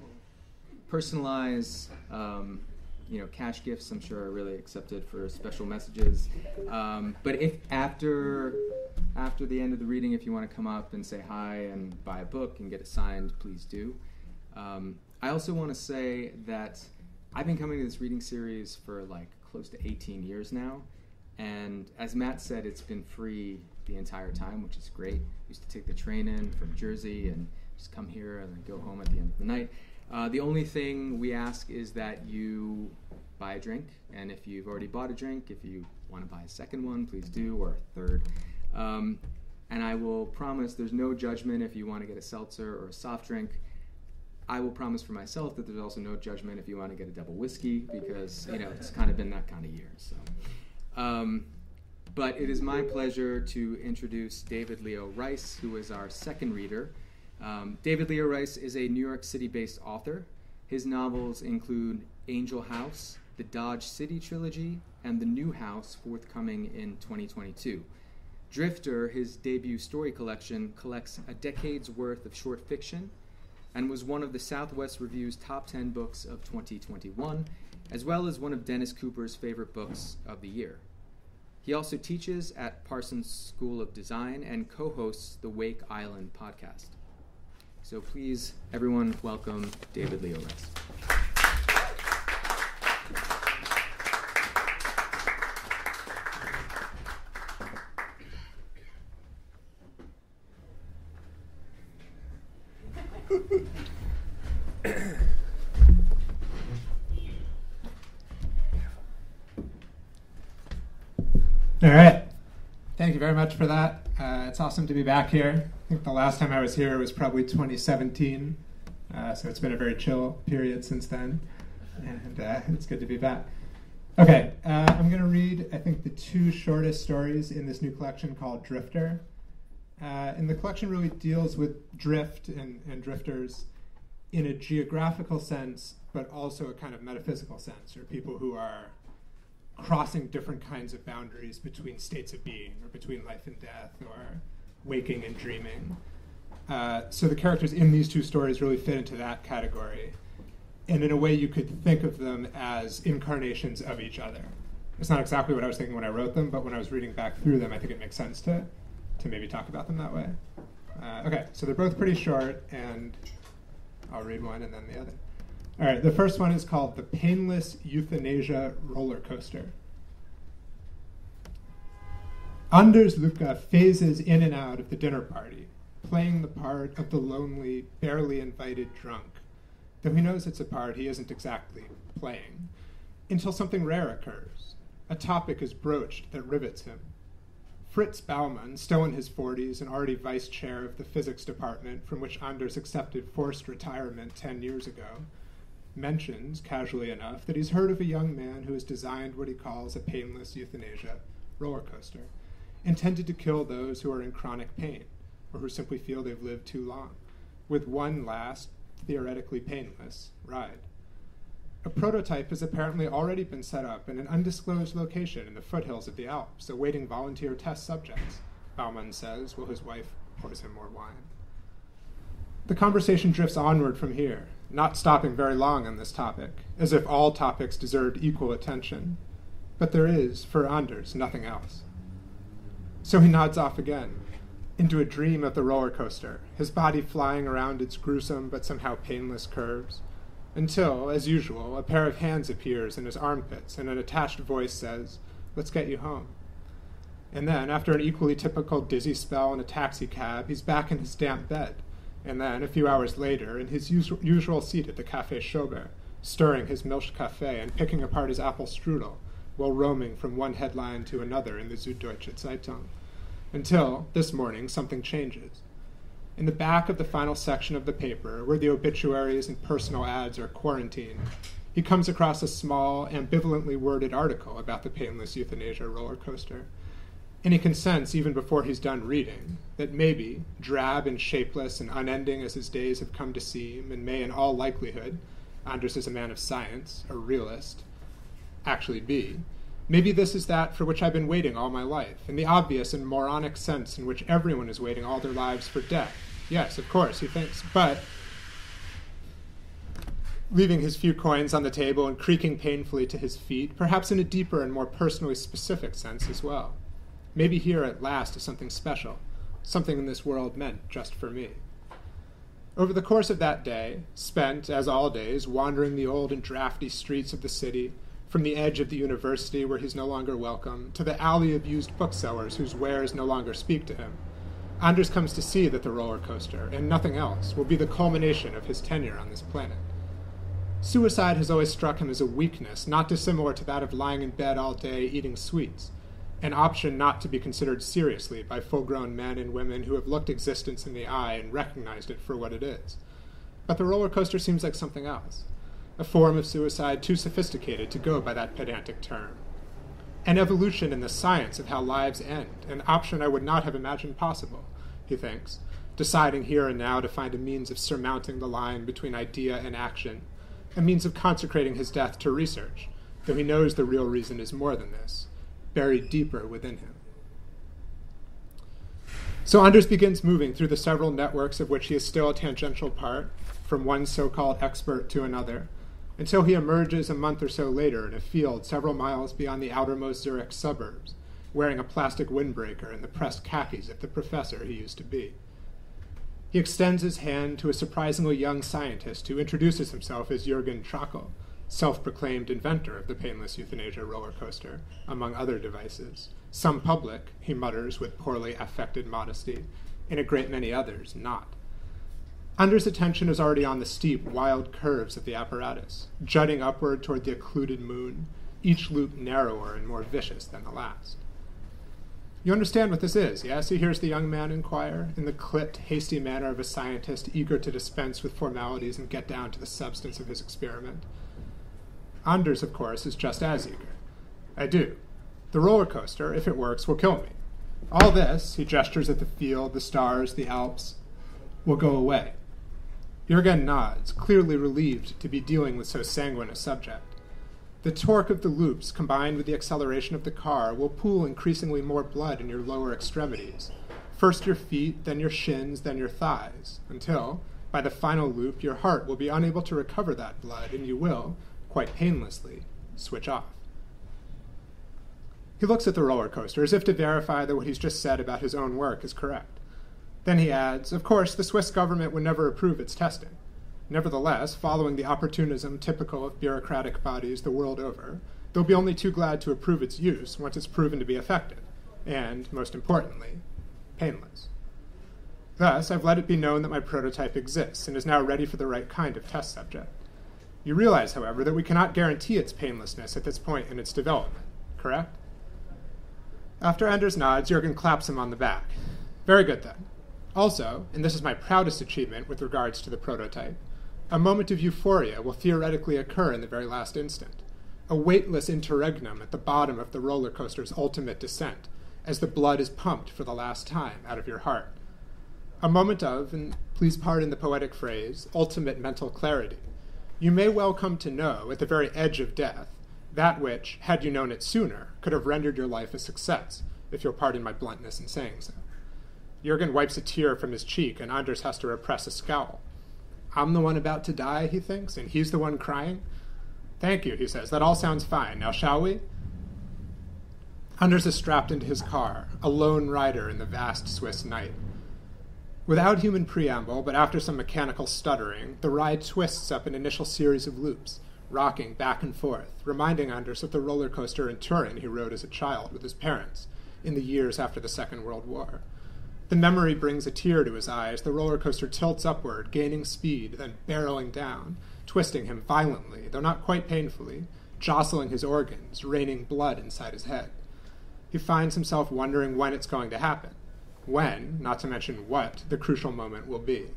personalize. Um, you know, cash gifts I'm sure are really accepted for special messages. Um, but if after after the end of the reading, if you want to come up and say hi and buy a book and get it signed, please do. Um, I also want to say that I've been coming to this reading series for like close to 18 years now. And as Matt said, it's been free the entire time, which is great. I used to take the train in from Jersey and just come here and then go home at the end of the night. Uh, the only thing we ask is that you buy a drink, and if you've already bought a drink, if you want to buy a second one, please do, or a third. Um, and I will promise there's no judgment if you want to get a seltzer or a soft drink. I will promise for myself that there's also no judgment if you want to get a double whiskey because you know it's kind of been that kind of year. So, um, but it is my pleasure to introduce David Leo Rice, who is our second reader. Um, David Leo Rice is a New York City-based author. His novels include Angel House, the Dodge City trilogy, and The New House, forthcoming in 2022. Drifter, his debut story collection, collects a decade's worth of short fiction and was one of the Southwest Review's top 10 books of 2021, as well as one of Dennis Cooper's favorite books of the year. He also teaches at Parsons School of Design and co hosts the Wake Island podcast. So please, everyone, welcome David Leo Rice. All right. Thank you very much for that. Uh, it's awesome to be back here. Think the last time I was here was probably 2017. Uh, so it's been a very chill period since then. And uh, it's good to be back. Okay, uh, I'm going to read, I think, the two shortest stories in this new collection called Drifter. Uh, and the collection really deals with drift and, and drifters in a geographical sense, but also a kind of metaphysical sense, or people who are crossing different kinds of boundaries between states of being, or between life and death, or waking and dreaming. Uh, so the characters in these two stories really fit into that category. And in a way, you could think of them as incarnations of each other. It's not exactly what I was thinking when I wrote them, but when I was reading back through them, I think it makes sense to, to maybe talk about them that way. Uh, okay, so they're both pretty short, and I'll read one and then the other. All right, the first one is called The Painless Euthanasia Roller Coaster. Anders Lucke phases in and out of the dinner party, playing the part of the lonely, barely invited drunk, though he knows it's a part he isn't exactly playing, until something rare occurs. A topic is broached that rivets him. Fritz Baumann, still in his 40s and already vice chair of the physics department from which Anders accepted forced retirement 10 years ago, mentions, casually enough, that he's heard of a young man who has designed what he calls a painless euthanasia roller coaster, intended to kill those who are in chronic pain or who simply feel they've lived too long, with one last, theoretically painless, ride. A prototype has apparently already been set up in an undisclosed location in the foothills of the Alps, awaiting volunteer test subjects, Baumann says, while his wife pours him more wine. The conversation drifts onward from here, not stopping very long on this topic, as if all topics deserved equal attention. But there is, for Anders, nothing else. So he nods off again, into a dream of the roller coaster, his body flying around its gruesome but somehow painless curves until, as usual, a pair of hands appears in his armpits and an attached voice says, Let's get you home. And then, after an equally typical dizzy spell in a taxi cab, he's back in his damp bed. And then, a few hours later, in his usual, usual seat at the Café Schober, stirring his Milch Cafe and picking apart his apple strudel, while roaming from one headline to another in the Süddeutsche Zeitung. Until, this morning, something changes. In the back of the final section of the paper, where the obituaries and personal ads are quarantined, he comes across a small, ambivalently worded article about the painless euthanasia roller coaster. And he can sense, even before he's done reading, that maybe, drab and shapeless and unending as his days have come to seem, and may in all likelihood, Anders is a man of science, a realist, actually be, maybe this is that for which I've been waiting all my life, in the obvious and moronic sense in which everyone is waiting all their lives for death. Yes, of course, he thinks, but leaving his few coins on the table and creaking painfully to his feet, perhaps in a deeper and more personally specific sense as well. Maybe here at last is something special, something in this world meant just for me. Over the course of that day, spent, as all days, wandering the old and drafty streets of the city, from the edge of the university where he's no longer welcome, to the alley of used booksellers whose wares no longer speak to him, Anders comes to see that the roller coaster, and nothing else, will be the culmination of his tenure on this planet. Suicide has always struck him as a weakness, not dissimilar to that of lying in bed all day eating sweets, an option not to be considered seriously by full grown men and women who have looked existence in the eye and recognized it for what it is. But the roller coaster seems like something else a form of suicide too sophisticated to go by that pedantic term. An evolution in the science of how lives end, an option I would not have imagined possible, he thinks, deciding here and now to find a means of surmounting the line between idea and action, a means of consecrating his death to research, though he knows the real reason is more than this, buried deeper within him. So Anders begins moving through the several networks of which he is still a tangential part, from one so called expert to another, until he emerges a month or so later in a field several miles beyond the outermost Zurich suburbs, wearing a plastic windbreaker and the pressed khakis of the professor he used to be. He extends his hand to a surprisingly young scientist who introduces himself as Jürgen Trakl, self proclaimed inventor of the painless euthanasia roller coaster, among other devices. Some public, he mutters with poorly affected modesty, and a great many others not. Anders' attention is already on the steep, wild curves of the apparatus, jutting upward toward the occluded moon, each loop narrower and more vicious than the last. You understand what this is, yes? He hears the young man inquire, in the clipped, hasty manner of a scientist eager to dispense with formalities and get down to the substance of his experiment. Anders, of course, is just as eager. I do. The roller coaster, if it works, will kill me. All this, he gestures at the field, the stars, the Alps, will go away. Jurgen nods, clearly relieved to be dealing with so sanguine a subject. The torque of the loops, combined with the acceleration of the car, will pool increasingly more blood in your lower extremities. First your feet, then your shins, then your thighs, until, by the final loop, your heart will be unable to recover that blood, and you will, quite painlessly, switch off. He looks at the roller coaster as if to verify that what he's just said about his own work is correct. Then he adds, Of course, the Swiss government would never approve its testing. Nevertheless, following the opportunism typical of bureaucratic bodies the world over, they'll be only too glad to approve its use once it's proven to be effective, and, most importantly, painless. Thus, I've let it be known that my prototype exists and is now ready for the right kind of test subject. You realize, however, that we cannot guarantee its painlessness at this point in its development, correct? After Anders nods, Jurgen claps him on the back. Very good, then. Also, and this is my proudest achievement with regards to the prototype, a moment of euphoria will theoretically occur in the very last instant, a weightless interregnum at the bottom of the roller coaster's ultimate descent, as the blood is pumped for the last time out of your heart. A moment of, and please pardon the poetic phrase, ultimate mental clarity. You may well come to know, at the very edge of death, that which, had you known it sooner, could have rendered your life a success, if you'll pardon my bluntness in saying so. Jurgen wipes a tear from his cheek, and Anders has to repress a scowl. I'm the one about to die, he thinks, and he's the one crying. Thank you, he says. That all sounds fine. Now, shall we? Anders is strapped into his car, a lone rider in the vast Swiss night. Without human preamble, but after some mechanical stuttering, the ride twists up an initial series of loops, rocking back and forth, reminding Anders of the roller coaster in Turin he rode as a child with his parents in the years after the Second World War. The memory brings a tear to his eye as the roller coaster tilts upward, gaining speed, then barreling down, twisting him violently, though not quite painfully, jostling his organs, raining blood inside his head. He finds himself wondering when it's going to happen. When, not to mention what, the crucial moment will be.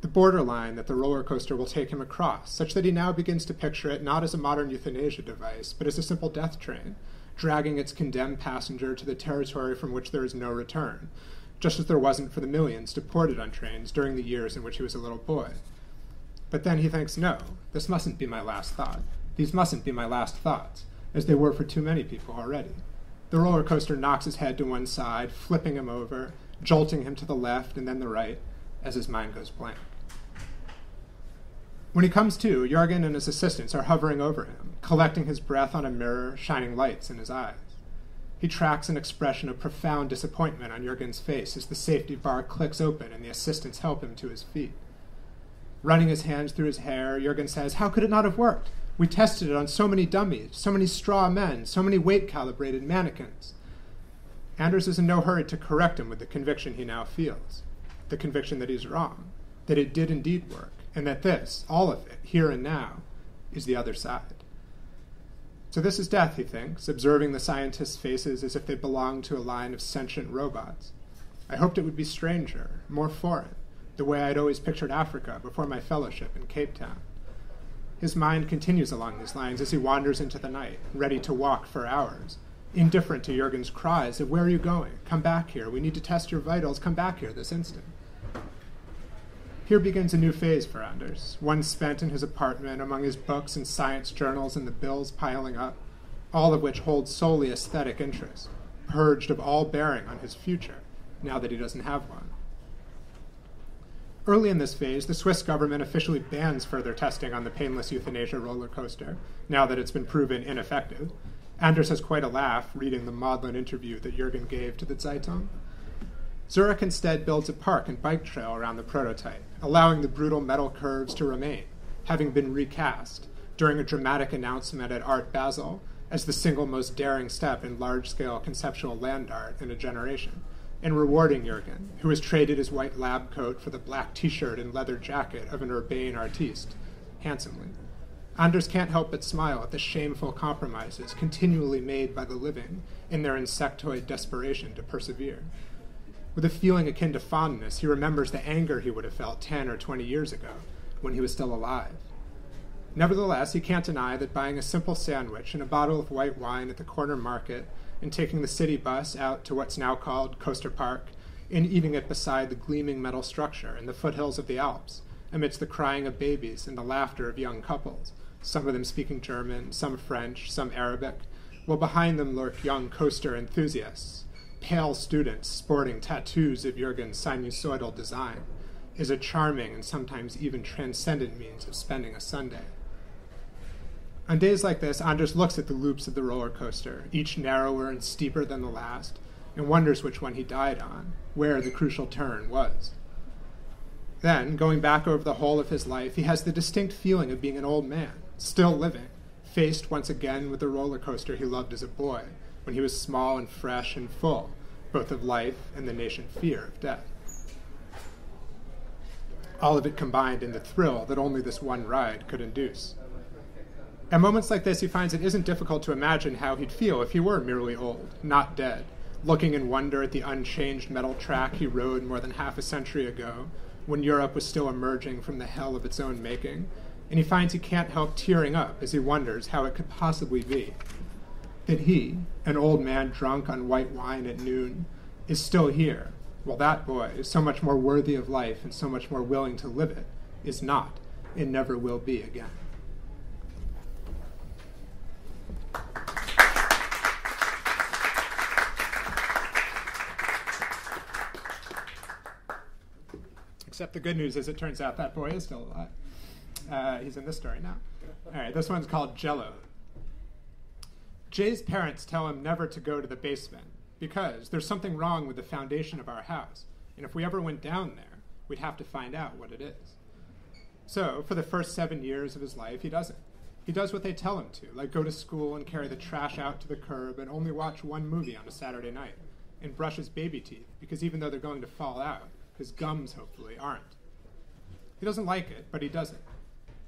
The borderline that the roller coaster will take him across, such that he now begins to picture it not as a modern euthanasia device, but as a simple death train, dragging its condemned passenger to the territory from which there is no return, just as there wasn't for the millions deported on trains during the years in which he was a little boy. But then he thinks, no, this mustn't be my last thought. These mustn't be my last thoughts, as they were for too many people already. The roller coaster knocks his head to one side, flipping him over, jolting him to the left and then the right, as his mind goes blank. When he comes to, Jurgen and his assistants are hovering over him, collecting his breath on a mirror, shining lights in his eyes. He tracks an expression of profound disappointment on Jurgen's face as the safety bar clicks open and the assistants help him to his feet. Running his hands through his hair, Jurgen says, How could it not have worked? We tested it on so many dummies, so many straw men, so many weight calibrated mannequins. Anders is in no hurry to correct him with the conviction he now feels the conviction that he's wrong, that it did indeed work, and that this, all of it, here and now, is the other side. So this is death, he thinks, observing the scientists' faces as if they belonged to a line of sentient robots. I hoped it would be stranger, more foreign, the way I'd always pictured Africa before my fellowship in Cape Town. His mind continues along these lines as he wanders into the night, ready to walk for hours, indifferent to Jurgen's cries of, Where are you going? Come back here. We need to test your vitals. Come back here this instant. Here begins a new phase for Anders, one spent in his apartment among his books and science journals and the bills piling up, all of which hold solely aesthetic interest, purged of all bearing on his future, now that he doesn't have one. Early in this phase, the Swiss government officially bans further testing on the painless euthanasia roller coaster, now that it's been proven ineffective. Anders has quite a laugh reading the maudlin interview that Jurgen gave to the Zeitung. Zurich instead builds a park and bike trail around the prototype, allowing the brutal metal curves to remain, having been recast during a dramatic announcement at Art Basel as the single most daring step in large scale conceptual land art in a generation and rewarding Jurgen, who has traded his white lab coat for the black t shirt and leather jacket of an urbane artiste, handsomely. Anders can't help but smile at the shameful compromises continually made by the living in their insectoid desperation to persevere. With a feeling akin to fondness, he remembers the anger he would have felt 10 or 20 years ago when he was still alive. Nevertheless, he can't deny that buying a simple sandwich and a bottle of white wine at the corner market and taking the city bus out to what's now called Coaster Park and eating it beside the gleaming metal structure in the foothills of the Alps, amidst the crying of babies and the laughter of young couples, some of them speaking German, some French, some Arabic, while behind them lurk young coaster enthusiasts, pale students sporting tattoos of Jurgen's sinusoidal design, is a charming and sometimes even transcendent means of spending a Sunday. On days like this, Anders looks at the loops of the roller coaster, each narrower and steeper than the last, and wonders which one he died on, where the crucial turn was. Then, going back over the whole of his life, he has the distinct feeling of being an old man, still living, faced once again with the roller coaster he loved as a boy, when he was small and fresh and full, both of life and the nascent fear of death. All of it combined in the thrill that only this one ride could induce. At moments like this, he finds it isn't difficult to imagine how he'd feel if he were merely old, not dead, looking in wonder at the unchanged metal track he rode more than half a century ago, when Europe was still emerging from the hell of its own making, and he finds he can't help tearing up as he wonders how it could possibly be that he, an old man drunk on white wine at noon, is still here, while that boy, is so much more worthy of life and so much more willing to live it, is not and never will be again. Except the good news is, it turns out that boy is still alive. Uh, he's in this story now. All right, this one's called Jello. Jay's parents tell him never to go to the basement because there's something wrong with the foundation of our house, and if we ever went down there, we'd have to find out what it is. So, for the first seven years of his life, he doesn't. He does what they tell him to, like go to school and carry the trash out to the curb and only watch one movie on a Saturday night, and brush his baby teeth, because even though they're going to fall out, his gums, hopefully, aren't. He doesn't like it, but he does it.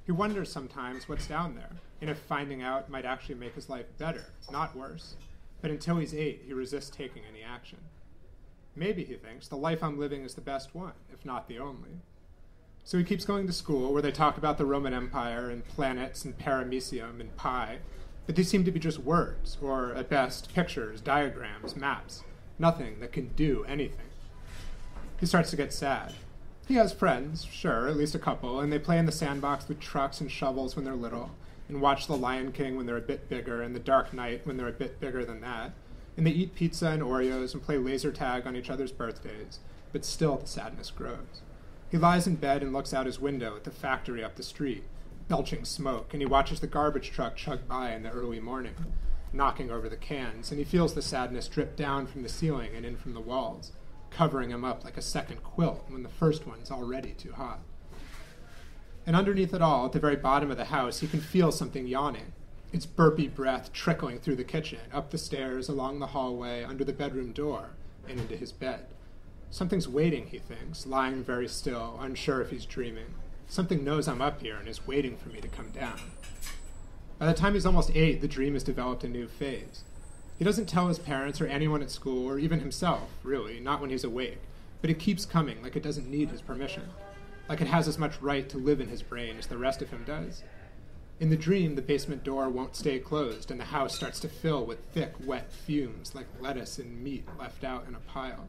He wonders sometimes what's down there, and if finding out might actually make his life better, not worse. But until he's eight, he resists taking any action. Maybe, he thinks, the life I'm living is the best one, if not the only. So he keeps going to school, where they talk about the Roman Empire and planets and paramecium and pi, but these seem to be just words, or at best, pictures, diagrams, maps, nothing that can do anything he starts to get sad. He has friends, sure, at least a couple, and they play in the sandbox with trucks and shovels when they're little, and watch The Lion King when they're a bit bigger, and The Dark Knight when they're a bit bigger than that. And they eat pizza and Oreos and play laser tag on each other's birthdays, but still the sadness grows. He lies in bed and looks out his window at the factory up the street, belching smoke, and he watches the garbage truck chug by in the early morning, knocking over the cans, and he feels the sadness drip down from the ceiling and in from the walls covering him up like a second quilt when the first one's already too hot. And underneath it all, at the very bottom of the house, he can feel something yawning, its burpy breath trickling through the kitchen, up the stairs, along the hallway, under the bedroom door, and into his bed. Something's waiting, he thinks, lying very still, unsure if he's dreaming. Something knows I'm up here and is waiting for me to come down. By the time he's almost eight, the dream has developed a new phase. He doesn't tell his parents or anyone at school, or even himself, really, not when he's awake, but it keeps coming like it doesn't need his permission, like it has as much right to live in his brain as the rest of him does. In the dream, the basement door won't stay closed, and the house starts to fill with thick, wet fumes like lettuce and meat left out in a pile.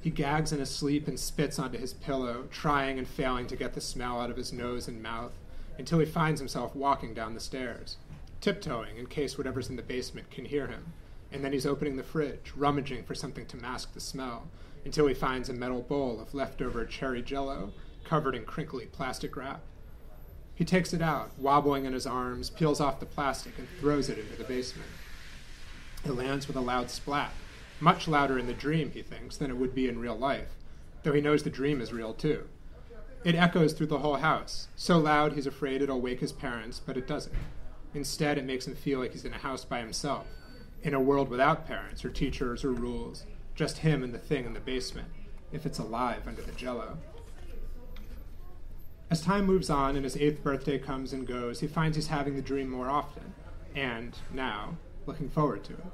He gags in his sleep and spits onto his pillow, trying and failing to get the smell out of his nose and mouth, until he finds himself walking down the stairs tiptoeing in case whatever's in the basement can hear him, and then he's opening the fridge, rummaging for something to mask the smell, until he finds a metal bowl of leftover cherry jello covered in crinkly plastic wrap. He takes it out, wobbling in his arms, peels off the plastic, and throws it into the basement. It lands with a loud splat, much louder in the dream, he thinks, than it would be in real life, though he knows the dream is real too. It echoes through the whole house, so loud he's afraid it'll wake his parents, but it doesn't. Instead, it makes him feel like he's in a house by himself, in a world without parents or teachers or rules, just him and the thing in the basement, if it's alive under the jello. As time moves on and his eighth birthday comes and goes, he finds he's having the dream more often, and, now, looking forward to it.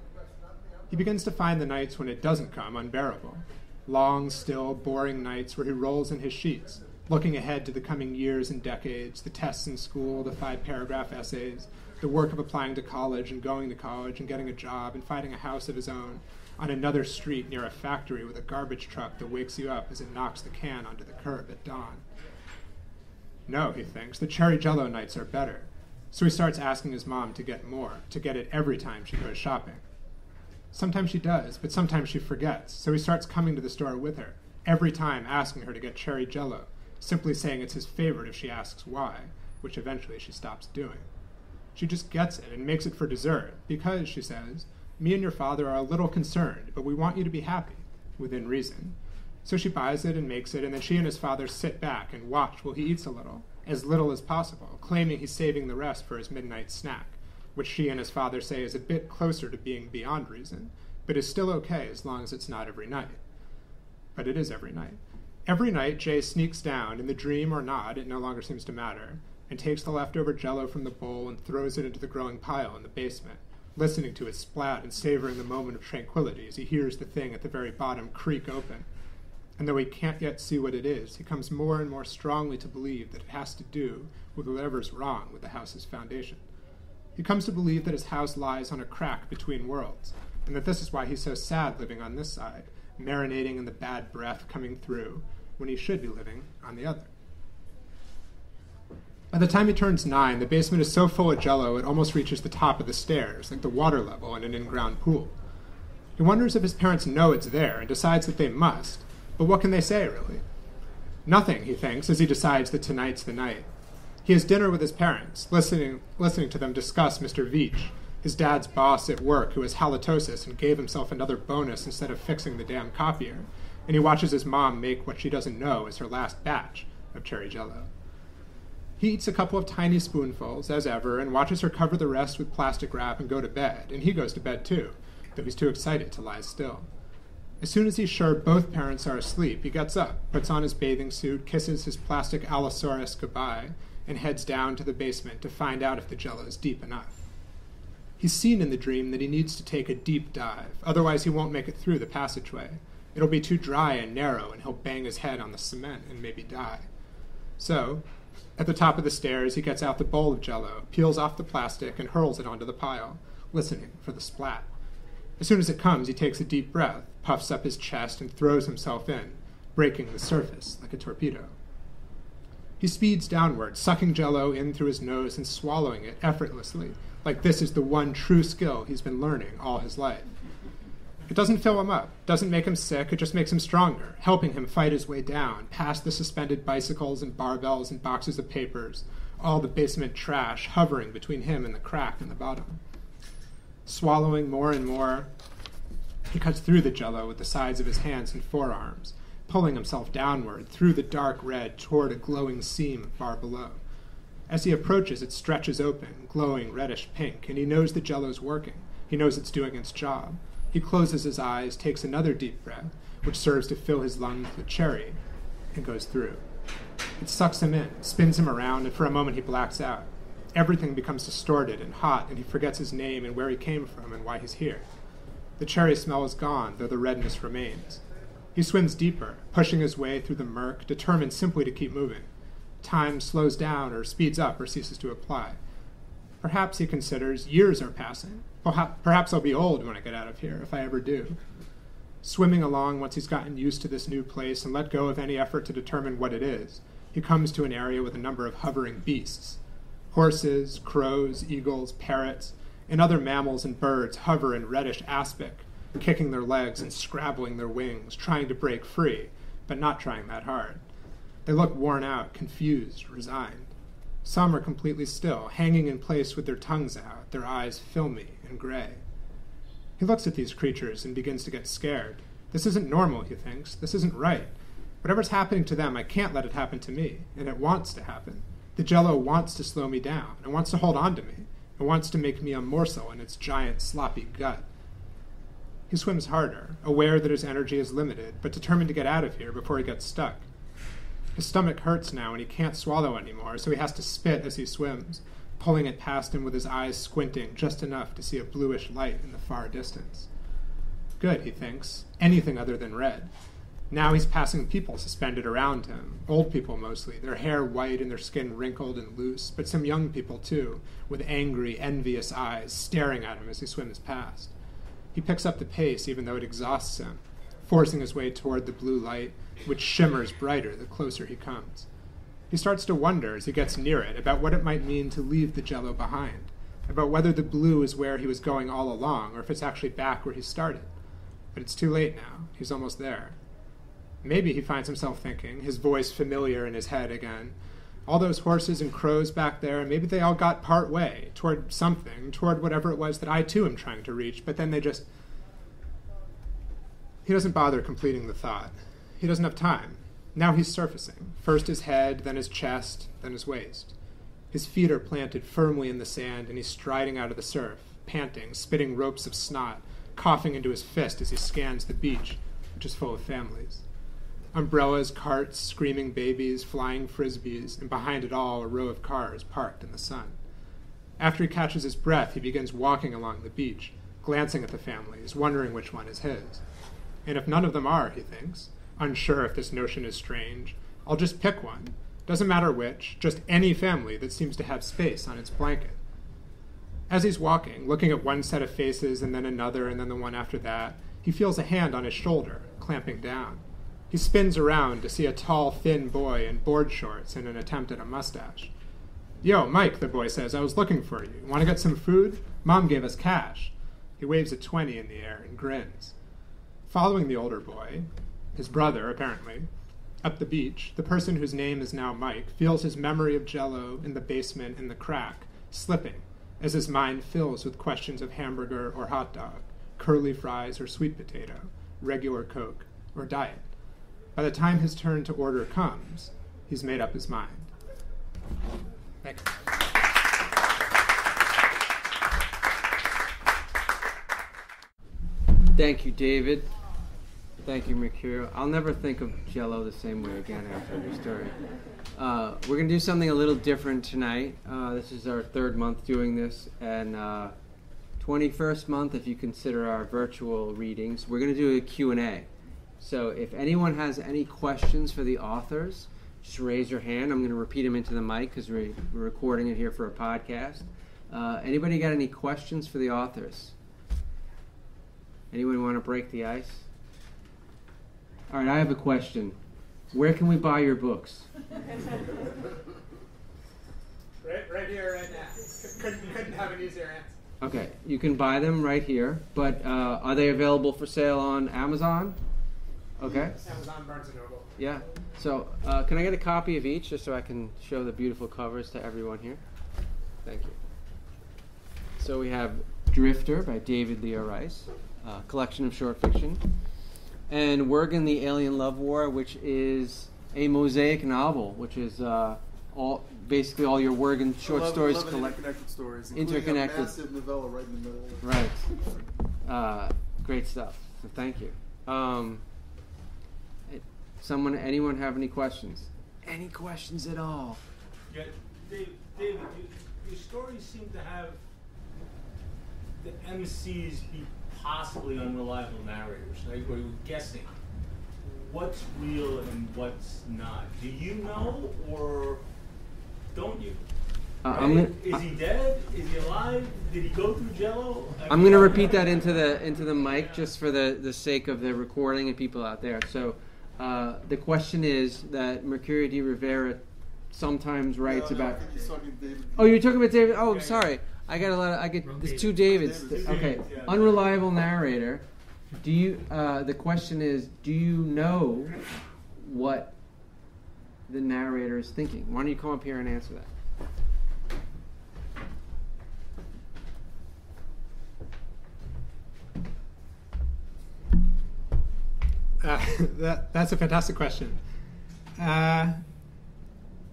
He begins to find the nights when it doesn't come unbearable. Long, still, boring nights where he rolls in his sheets, looking ahead to the coming years and decades, the tests in school, the five paragraph essays, the work of applying to college and going to college and getting a job and finding a house of his own on another street near a factory with a garbage truck that wakes you up as it knocks the can onto the curb at dawn. No, he thinks, the cherry jello nights are better. So he starts asking his mom to get more, to get it every time she goes shopping. Sometimes she does, but sometimes she forgets, so he starts coming to the store with her, every time asking her to get cherry jello, simply saying it's his favorite if she asks why, which eventually she stops doing. She just gets it and makes it for dessert, because, she says, me and your father are a little concerned, but we want you to be happy, within reason. So she buys it and makes it, and then she and his father sit back and watch while he eats a little, as little as possible, claiming he's saving the rest for his midnight snack, which she and his father say is a bit closer to being beyond reason, but is still okay as long as it's not every night. But it is every night. Every night, Jay sneaks down, in the dream or not, it no longer seems to matter, and takes the leftover jello from the bowl and throws it into the growing pile in the basement, listening to it splat and savoring the moment of tranquility as he hears the thing at the very bottom creak open and though he can't yet see what it is, he comes more and more strongly to believe that it has to do with whatever's wrong with the house's foundation. He comes to believe that his house lies on a crack between worlds, and that this is why he's so sad living on this side, marinating in the bad breath coming through, when he should be living on the other. By the time he turns nine, the basement is so full of jello it almost reaches the top of the stairs, like the water level in an in ground pool. He wonders if his parents know it's there and decides that they must, but what can they say, really? Nothing, he thinks, as he decides that tonight's the night. He has dinner with his parents, listening, listening to them discuss Mr. Veach, his dad's boss at work, who has halitosis and gave himself another bonus instead of fixing the damn copier, and he watches his mom make what she doesn't know is her last batch of cherry jello. He eats a couple of tiny spoonfuls, as ever, and watches her cover the rest with plastic wrap and go to bed, and he goes to bed too, though he's too excited to lie still. As soon as he's sure both parents are asleep, he gets up, puts on his bathing suit, kisses his plastic Allosaurus goodbye, and heads down to the basement to find out if the jello is deep enough. He's seen in the dream that he needs to take a deep dive, otherwise, he won't make it through the passageway. It'll be too dry and narrow, and he'll bang his head on the cement and maybe die. So, at the top of the stairs, he gets out the bowl of jello, peels off the plastic, and hurls it onto the pile, listening for the splat. As soon as it comes, he takes a deep breath, puffs up his chest, and throws himself in, breaking the surface like a torpedo. He speeds downward, sucking jello in through his nose and swallowing it effortlessly, like this is the one true skill he's been learning all his life. It doesn't fill him up, doesn't make him sick, it just makes him stronger, helping him fight his way down, past the suspended bicycles and barbells and boxes of papers, all the basement trash hovering between him and the crack in the bottom swallowing more and more. He cuts through the jello with the sides of his hands and forearms, pulling himself downward through the dark red toward a glowing seam far below. As he approaches, it stretches open, glowing reddish pink, and he knows the jello's working. He knows it's doing its job. He closes his eyes, takes another deep breath, which serves to fill his lungs with cherry, and goes through. It sucks him in, spins him around, and for a moment he blacks out everything becomes distorted and hot, and he forgets his name and where he came from and why he's here. The cherry smell is gone, though the redness remains. He swims deeper, pushing his way through the murk, determined simply to keep moving. Time slows down or speeds up or ceases to apply. Perhaps, he considers, years are passing. Perhaps I'll be old when I get out of here, if I ever do. Swimming along once he's gotten used to this new place and let go of any effort to determine what it is, he comes to an area with a number of hovering beasts horses, crows, eagles, parrots, and other mammals and birds hover in reddish aspic, kicking their legs and scrabbling their wings, trying to break free, but not trying that hard. They look worn out, confused, resigned. Some are completely still, hanging in place with their tongues out, their eyes filmy and gray. He looks at these creatures and begins to get scared. This isn't normal, he thinks. This isn't right. Whatever's happening to them, I can't let it happen to me, and it wants to happen. The jello wants to slow me down. It wants to hold on to me. It wants to make me a morsel in its giant, sloppy gut. He swims harder, aware that his energy is limited, but determined to get out of here before he gets stuck. His stomach hurts now and he can't swallow anymore, so he has to spit as he swims, pulling it past him with his eyes squinting just enough to see a bluish light in the far distance. Good, he thinks. Anything other than red. Now he's passing people suspended around him, old people mostly, their hair white and their skin wrinkled and loose, but some young people too, with angry, envious eyes staring at him as he swims past. He picks up the pace even though it exhausts him, forcing his way toward the blue light, which shimmers brighter the closer he comes. He starts to wonder as he gets near it about what it might mean to leave the jello behind, about whether the blue is where he was going all along or if it's actually back where he started. But it's too late now. He's almost there. Maybe he finds himself thinking, his voice familiar in his head again. All those horses and crows back there, maybe they all got part way toward something, toward whatever it was that I too am trying to reach, but then they just. He doesn't bother completing the thought. He doesn't have time. Now he's surfacing. First his head, then his chest, then his waist. His feet are planted firmly in the sand, and he's striding out of the surf, panting, spitting ropes of snot, coughing into his fist as he scans the beach, which is full of families. Umbrellas, carts, screaming babies, flying frisbees, and behind it all, a row of cars parked in the sun. After he catches his breath, he begins walking along the beach, glancing at the families, wondering which one is his. And if none of them are, he thinks, unsure if this notion is strange, I'll just pick one. Doesn't matter which, just any family that seems to have space on its blanket. As he's walking, looking at one set of faces and then another and then the one after that, he feels a hand on his shoulder, clamping down. He spins around to see a tall, thin boy in board shorts and an attempt at a mustache. Yo, Mike, the boy says, I was looking for you. Want to get some food? Mom gave us cash. He waves a 20 in the air and grins. Following the older boy, his brother, apparently, up the beach, the person whose name is now Mike feels his memory of Jello in the basement in the crack slipping as his mind fills with questions of hamburger or hot dog, curly fries or sweet potato, regular Coke or diet. By the time his turn to order comes, he's made up his mind. Thank you. Thank you, David. Thank you, Mercurio. I'll never think of Jello the same way again after your story. Uh, we're gonna do something a little different tonight. Uh, this is our third month doing this, and uh, 21st month, if you consider our virtual readings, we're gonna do a Q&A. So if anyone has any questions for the authors, just raise your hand. I'm gonna repeat them into the mic because we're, we're recording it here for a podcast. Uh, anybody got any questions for the authors? Anyone want to break the ice? All right, I have a question. Where can we buy your books? Right, right here, right now. Couldn't, couldn't have an easier answer. Okay, you can buy them right here, but uh, are they available for sale on Amazon? Okay, Amazon, Barnes and Noble. yeah. So, uh, can I get a copy of each just so I can show the beautiful covers to everyone here? Thank you. So, we have Drifter by David Leo Rice, a collection of short fiction, and Wergen the Alien Love War, which is a mosaic novel, which is uh, all basically all your Wergen short Eleven- stories eleven collect. interconnected stories, Interconnected. a massive novella right in the middle. Right. Uh, great stuff. So thank you. Um, someone, anyone have any questions? Any questions at all? Yeah, Dave, David, you, your stories seem to have the MCs be possibly unreliable narrators, right? Or you're guessing what's real and what's not. Do you know or don't you? Uh, Right? I'm gonna, Is he dead? Is he alive? Did he go through Jello? I I'm gonna repeat that into the into the mic just for the the sake of the recording and people out there. So, uh, the question is that Mercurio D. Rivera sometimes writes No, no, I about. think he's talking David. Oh, you're talking about David. Oh, I'm Yeah, yeah. sorry. I got a lot. Of, I get Wrong there's two Davids. David. Okay, yeah. unreliable narrator. Do you? Uh, the question is, do you know what the narrator is thinking? Why don't you come up here and answer that? Uh, <laughs> that that's a fantastic question. Uh,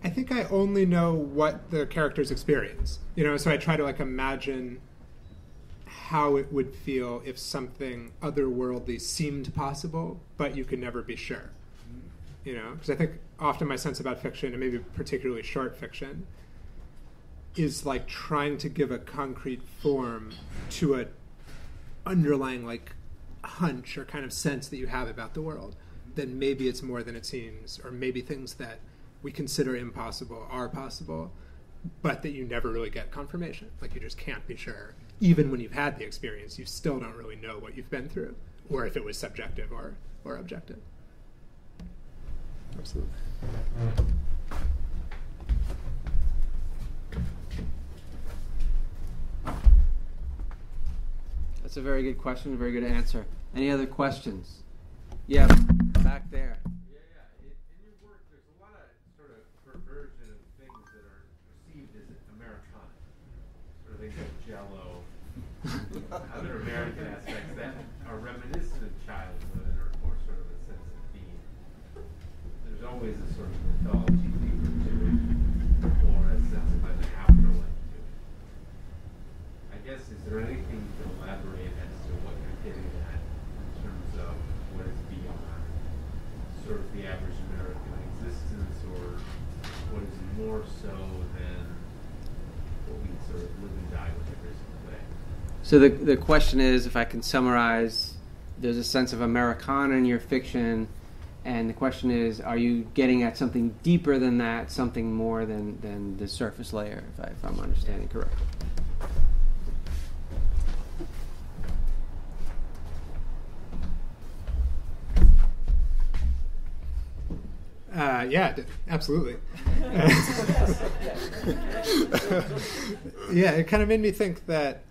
I think I only know what the characters experience. You know, so I try to like imagine how it would feel if something otherworldly seemed possible, but you could never be sure. You know, because I think often my sense about fiction, and maybe particularly short fiction, is like trying to give a concrete form to a underlying like hunch or kind of sense that you have about the world, then maybe it's more than it seems, or maybe things that we consider impossible are possible, but that you never really get confirmation. Like you just can't be sure. Even when you've had the experience, you still don't really know what you've been through, or if it was subjective or, or objective. Absolutely. That's a very good question. A very good answer. Any other questions? Yeah, back there. Yeah, yeah. In, in your work, there's a lot of sort of perversion of things that are perceived as Americana. Sort of things like Jello, other American aspects that are reminiscent of childhood or, or sort of a sense of being. There's always a sort of mythology feature to it, or a sense of an afterlife to it. I guess, is there anything you can elaborate as to what you're getting at in terms of what is beyond sort of the average American existence, or what is more so than what we sort of live and die with every single day? So the the question is, if I can summarize, there's a sense of Americana in your fiction, and the question is, are you getting at something deeper than that, something more than than the surface layer? If, I, if I'm understanding correctly. Uh, yeah, d- absolutely. <laughs> <laughs> yeah, it kind of made me think that,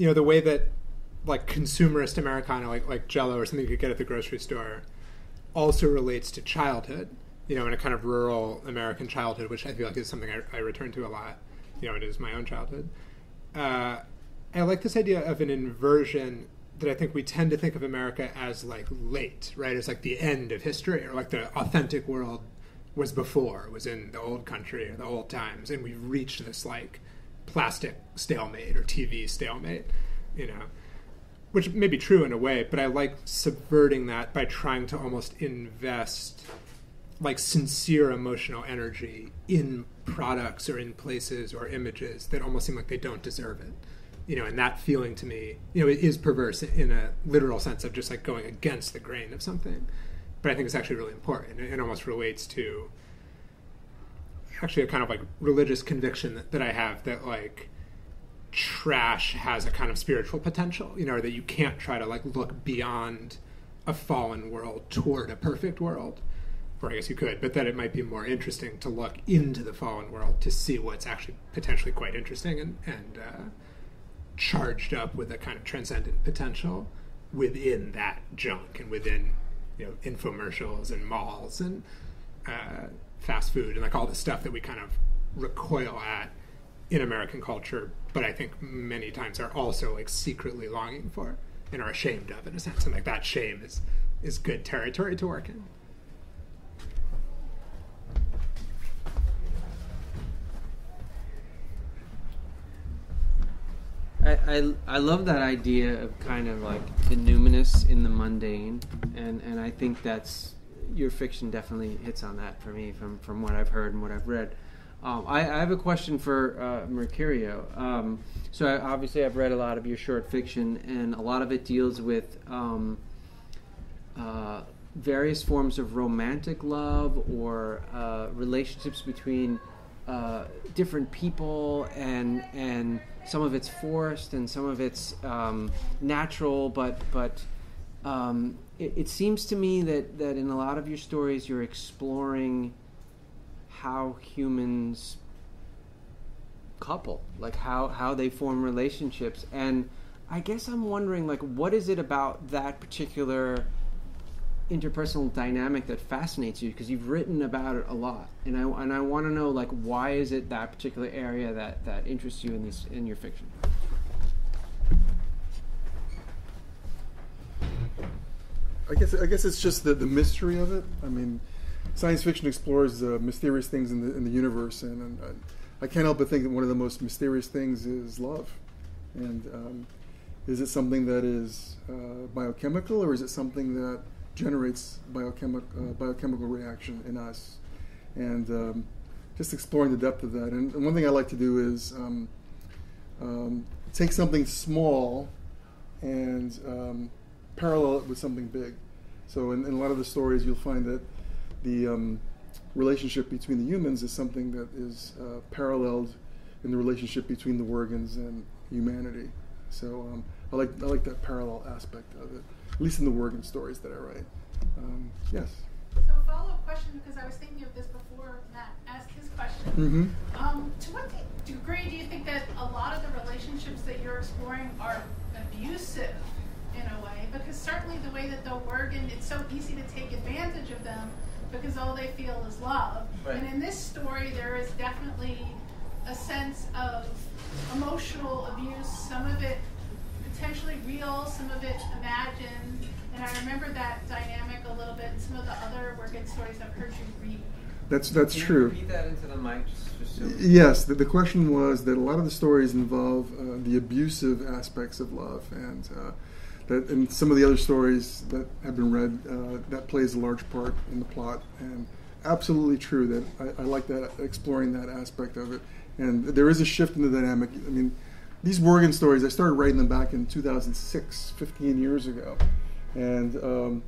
you know, the way that like consumerist Americana, like like Jello or something you could get at the grocery store, also relates to childhood. You know, in a kind of rural American childhood, which I feel like is something I, I return to a lot. You know, it is my own childhood. Uh, I like this idea of an inversion that I think we tend to think of America as like late, right? As like the end of history, or like the authentic world was before, was in the old country or the old times, and we've reached this like plastic stalemate or TV stalemate, you know, which may be true in a way, but I like subverting that by trying to almost invest like sincere emotional energy in products or in places or images that almost seem like they don't deserve it you know, and that feeling to me, you know, it is perverse in a literal sense of just like going against the grain of something. But I think it's actually really important. It, almost relates to actually a kind of like religious conviction that, that I have that like trash has a kind of spiritual potential, you know, that you can't try to like look beyond a fallen world toward a perfect world. Or I guess you could, but that it might be more interesting to look into the fallen world to see what's actually potentially quite interesting and, and uh, charged up with a kind of transcendent potential within that junk and within you know infomercials and malls and uh, fast food and like all the stuff that we kind of recoil at in American culture, but I think many times are also like secretly longing for and are ashamed of in a sense, and like that shame is is good territory to work in. I, I, I love that idea of kind of like the numinous in the mundane, and, and I think that's your fiction definitely hits on that for me from, from what I've heard and what I've read. Um, I, I have a question for uh, Mercurio. Um, so I, obviously I've read a lot of your short fiction, and a lot of it deals with um, uh, various forms of romantic love or uh, relationships between uh, different people, and and some of it's forced and some of it's um, natural, but but um, it, it seems to me that that in a lot of your stories you're exploring how humans couple, like how how they form relationships, and I guess I'm wondering like what is it about that particular interpersonal dynamic that fascinates you? Because you've written about it a lot. And I and I want to know like why is it that particular area that that interests you in this in your fiction I guess I guess it's just the, the mystery of it. I mean, science fiction explores uh, mysterious things in the in the universe, and, and I, I can't help but think that one of the most mysterious things is love. And um, is it something that is uh, biochemical, or is it something that generates biochemical uh, biochemical reaction in us? And um, just exploring the depth of that. And, and, one thing I like to do is um, um take something small and um, parallel it with something big. So in, in, a lot of the stories, you'll find that the um, relationship between the humans is something that is uh, paralleled in the relationship between the Wergens and humanity. So um, I like I like that parallel aspect of it, at least in the Wergen stories that I write. Um, yes. So follow up question because I was thinking of this before Matt asked his question. Mm-hmm. Um, to what degree do you think that a lot of the relationships that you're exploring are abusive in a way, because certainly the way that they'll work, and it's so easy to take advantage of them because all they feel is love. Right. And in this story, there is definitely a sense of emotional abuse, some of it potentially real, some of it imagined. And I remember that dynamic a little bit in some of the other Wergen stories I've heard you read. That's that's Can true. repeat that into the mic, just, just so yes. The, the, question was that a lot of the stories involve uh, the abusive aspects of love, and uh, that in some of the other stories that have been read, uh, that plays a large part in the plot. And absolutely true that I, I, like that exploring that aspect of it. And there is a shift in the dynamic. I mean, these Wergen stories, I started writing them back in 2006, 15 years ago, and um,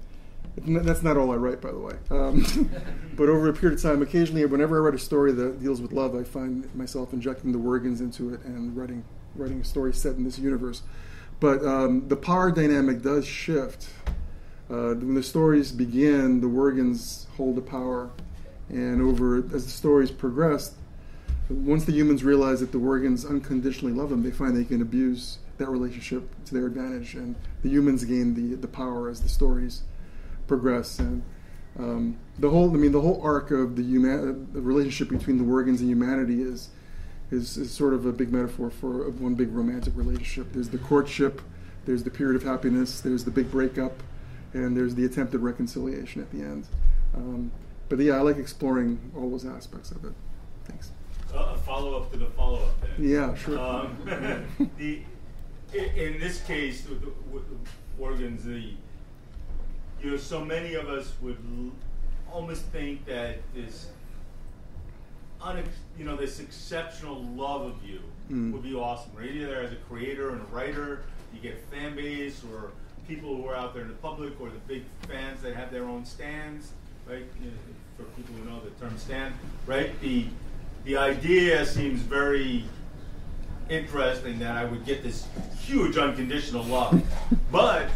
that's not all I write, by the way. Um, <laughs> but over a period of time, occasionally, whenever I write a story that deals with love, I find myself injecting the Wergens into it and writing writing a story set in this universe. But um, the power dynamic does shift. Uh, when the stories begin, the Wergens hold the power, and over as the stories progress, once the humans realize that the Wergens unconditionally love them, they find they can abuse that relationship to their advantage, and the humans gain the the power as the stories progress. And um, the whole, I mean, the whole arc of the, human, the relationship between the Wergens and humanity is is, is sort of a big metaphor for one big romantic relationship. There's the courtship, there's the period of happiness, there's the big breakup, and there's the attempted reconciliation at the end. Um, but yeah, I like exploring all those aspects of it. Thanks. Uh, a follow up to the follow up then. Yeah, sure. Um, <laughs> <laughs> the, in this case, with, with Wergens, the you know, so many of us would almost think that this unex- you know, this exceptional love of you mm. would be awesome. Right? Either as a creator and a writer, you get a fan base, or people who are out there in the public, or the big fans that have their own stands, right? You know, for people who know the term stand, right? The the idea seems very interesting that I would get this huge unconditional love, <laughs> but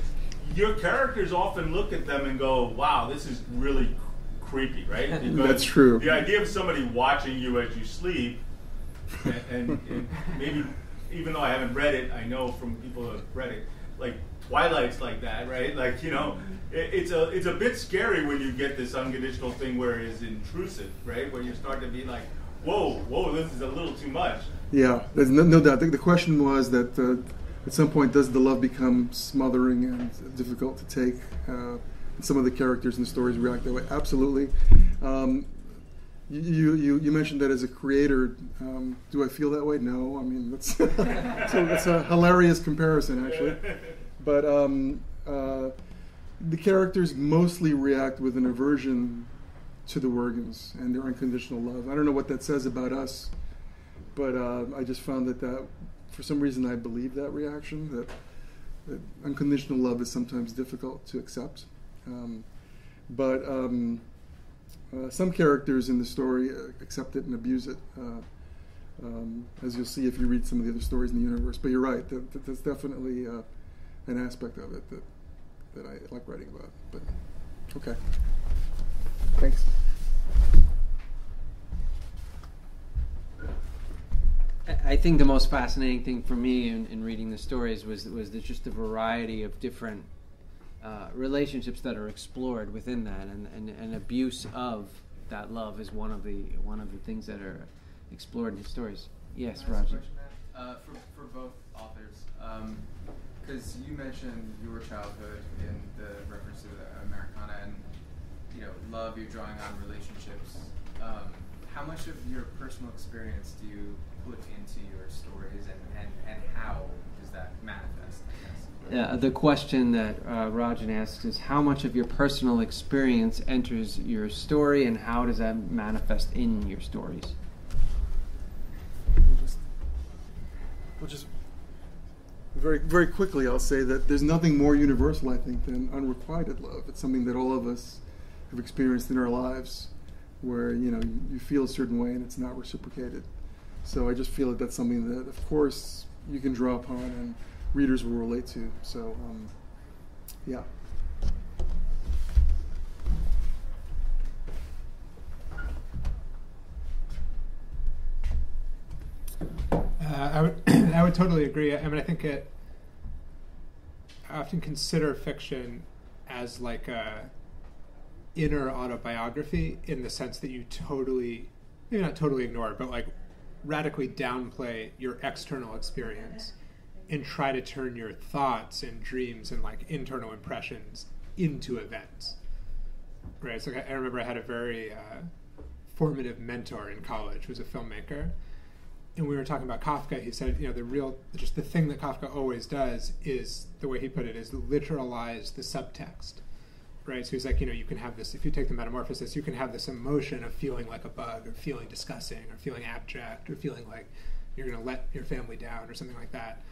your characters often look at them and go, "Wow, this is really creepy, right? <laughs> Because That's true. The idea of somebody watching you as you sleep, and, and, and, maybe even though I haven't read it, I know from people who have read it, like Twilight's like that, right? Like you know, it, it's a it's a bit scary when you get this unconditional thing where it's intrusive, right? Where you start to be like, whoa, whoa, this is a little too much. Yeah, there's no, no doubt. The, the question was that. Uh, at some point, does the love become smothering and difficult to take? Uh, some of the characters in the stories react that way. Absolutely. Um, you, you, you mentioned that as a creator. Um, do I feel that way? No. I mean, that's, <laughs> so that's a hilarious comparison, actually. But um, uh, the characters mostly react with an aversion to the Wergens and their unconditional love. I don't know what that says about us, but uh, I just found that that, for some reason, I believe that reaction that, that unconditional love is sometimes difficult to accept. Um, but um, uh, some characters in the story uh, accept it and abuse it, uh, um, as you'll see if you read some of the other stories in the universe. But you're right, that, that that's definitely uh, an aspect of it that, that I like writing about. But okay. Thanks. I think the most fascinating thing for me in, in reading the stories was was just the variety of different uh, relationships that are explored within that, and, and, and abuse of that love is one of the one of the things that are explored in his stories. Yes, Roger. Uh, for, for both authors, because um, you mentioned your childhood in the reference to the Americana and you know love you're drawing on relationships. Um, how much of your personal experience do you put into your stories, and, and, and how does that manifest? Uh, the question that uh, Rajan asks is how much of your personal experience enters your story, and how does that manifest in your stories? We'll just very very quickly, I'll say that there's nothing more universal, I think, than unrequited love. It's something that all of us have experienced in our lives, where you know you, you feel a certain way and it's not reciprocated. So I just feel that that's something that, of course, you can draw upon and readers will relate to. So, um, yeah. Uh, I would <clears throat> I would totally agree. I mean, I think it. I often consider fiction as like a inner autobiography in the sense that you totally, maybe not totally ignore but like radically downplay your external experience and try to turn your thoughts and dreams and like internal impressions into events. Right. So I remember I had a very uh, formative mentor in college who was a filmmaker and we were talking about Kafka, he said, you know, the real, just the thing that Kafka always does is, the way he put it, is literalize the subtext, right? So he's like, you know, you can have this, if you take the metamorphosis, you can have this emotion of feeling like a bug, or feeling disgusting, or feeling abject, or feeling like you're going to let your family down, or something like that.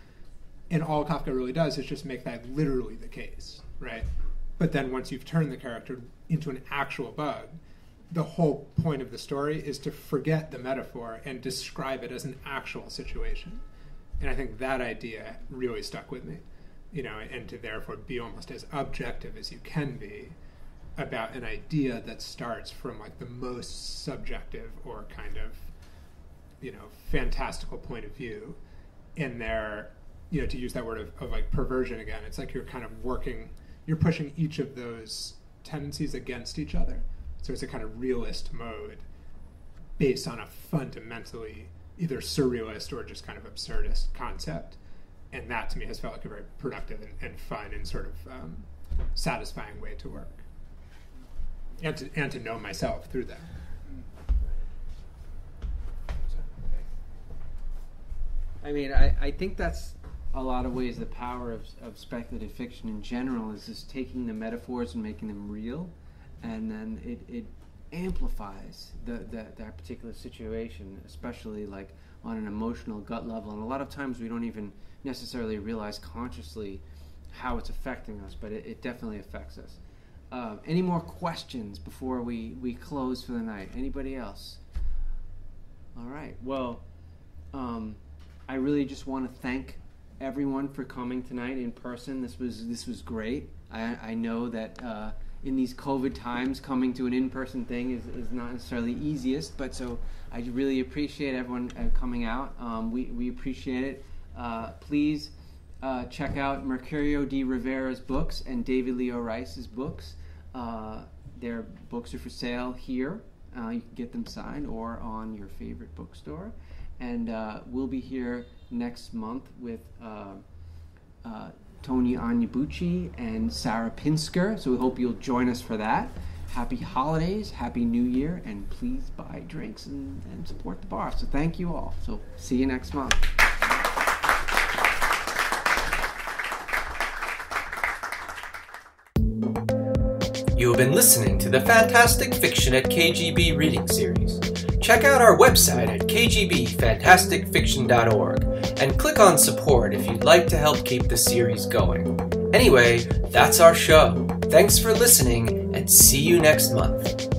And all Kafka really does is just make that literally the case, right? But then once you've turned the character into an actual bug, the whole point of the story is to forget the metaphor and describe it as an actual situation. And I think that idea really stuck with me, you know, and to therefore be almost as objective as you can be about an idea that starts from like the most subjective or kind of, you know, fantastical point of view. And there, you know, to use that word of, of like perversion again, it's like you're kind of working, you're pushing each of those tendencies against each other so it's a kind of realist mode based on a fundamentally either surrealist or just kind of absurdist concept. And that to me has felt like a very productive and, and fun and sort of um, satisfying way to work. And to, and to know myself through that. I mean, I, I think that's a lot of ways the power of, of speculative fiction in general is just taking the metaphors and making them real and then it, it amplifies the, the, that particular situation, especially like on an emotional gut level. And a lot of times we don't even necessarily realize consciously how it's affecting us, but it, it definitely affects us. Uh, any more questions before we, we close for the night? Anybody else? All right. Well, um, I really just want to thank everyone for coming tonight in person. This was this was great. I, I know that. Uh, in these COVID times, coming to an in-person thing is, is not necessarily easiest. But so I really appreciate everyone uh, coming out. Um, we we appreciate it. Uh, please uh, check out Mercurio D. Rivera's books and David Leo Rice's books. Uh, their books are for sale here. Uh, you can get them signed or on your favorite bookstore. And uh, we'll be here next month with. Tochi Onyebuchi and Sarah Pinsker. So we hope you'll join us for that. Happy holidays, happy new year, and please buy drinks and, and support the bar. So thank you all. So see you next month. You have been listening to the Fantastic Fiction at KGB reading series. Check out our website at kgbfantasticfiction.org and click on support if you'd like to help keep the series going. Anyway, that's our show. Thanks for listening and see you next month.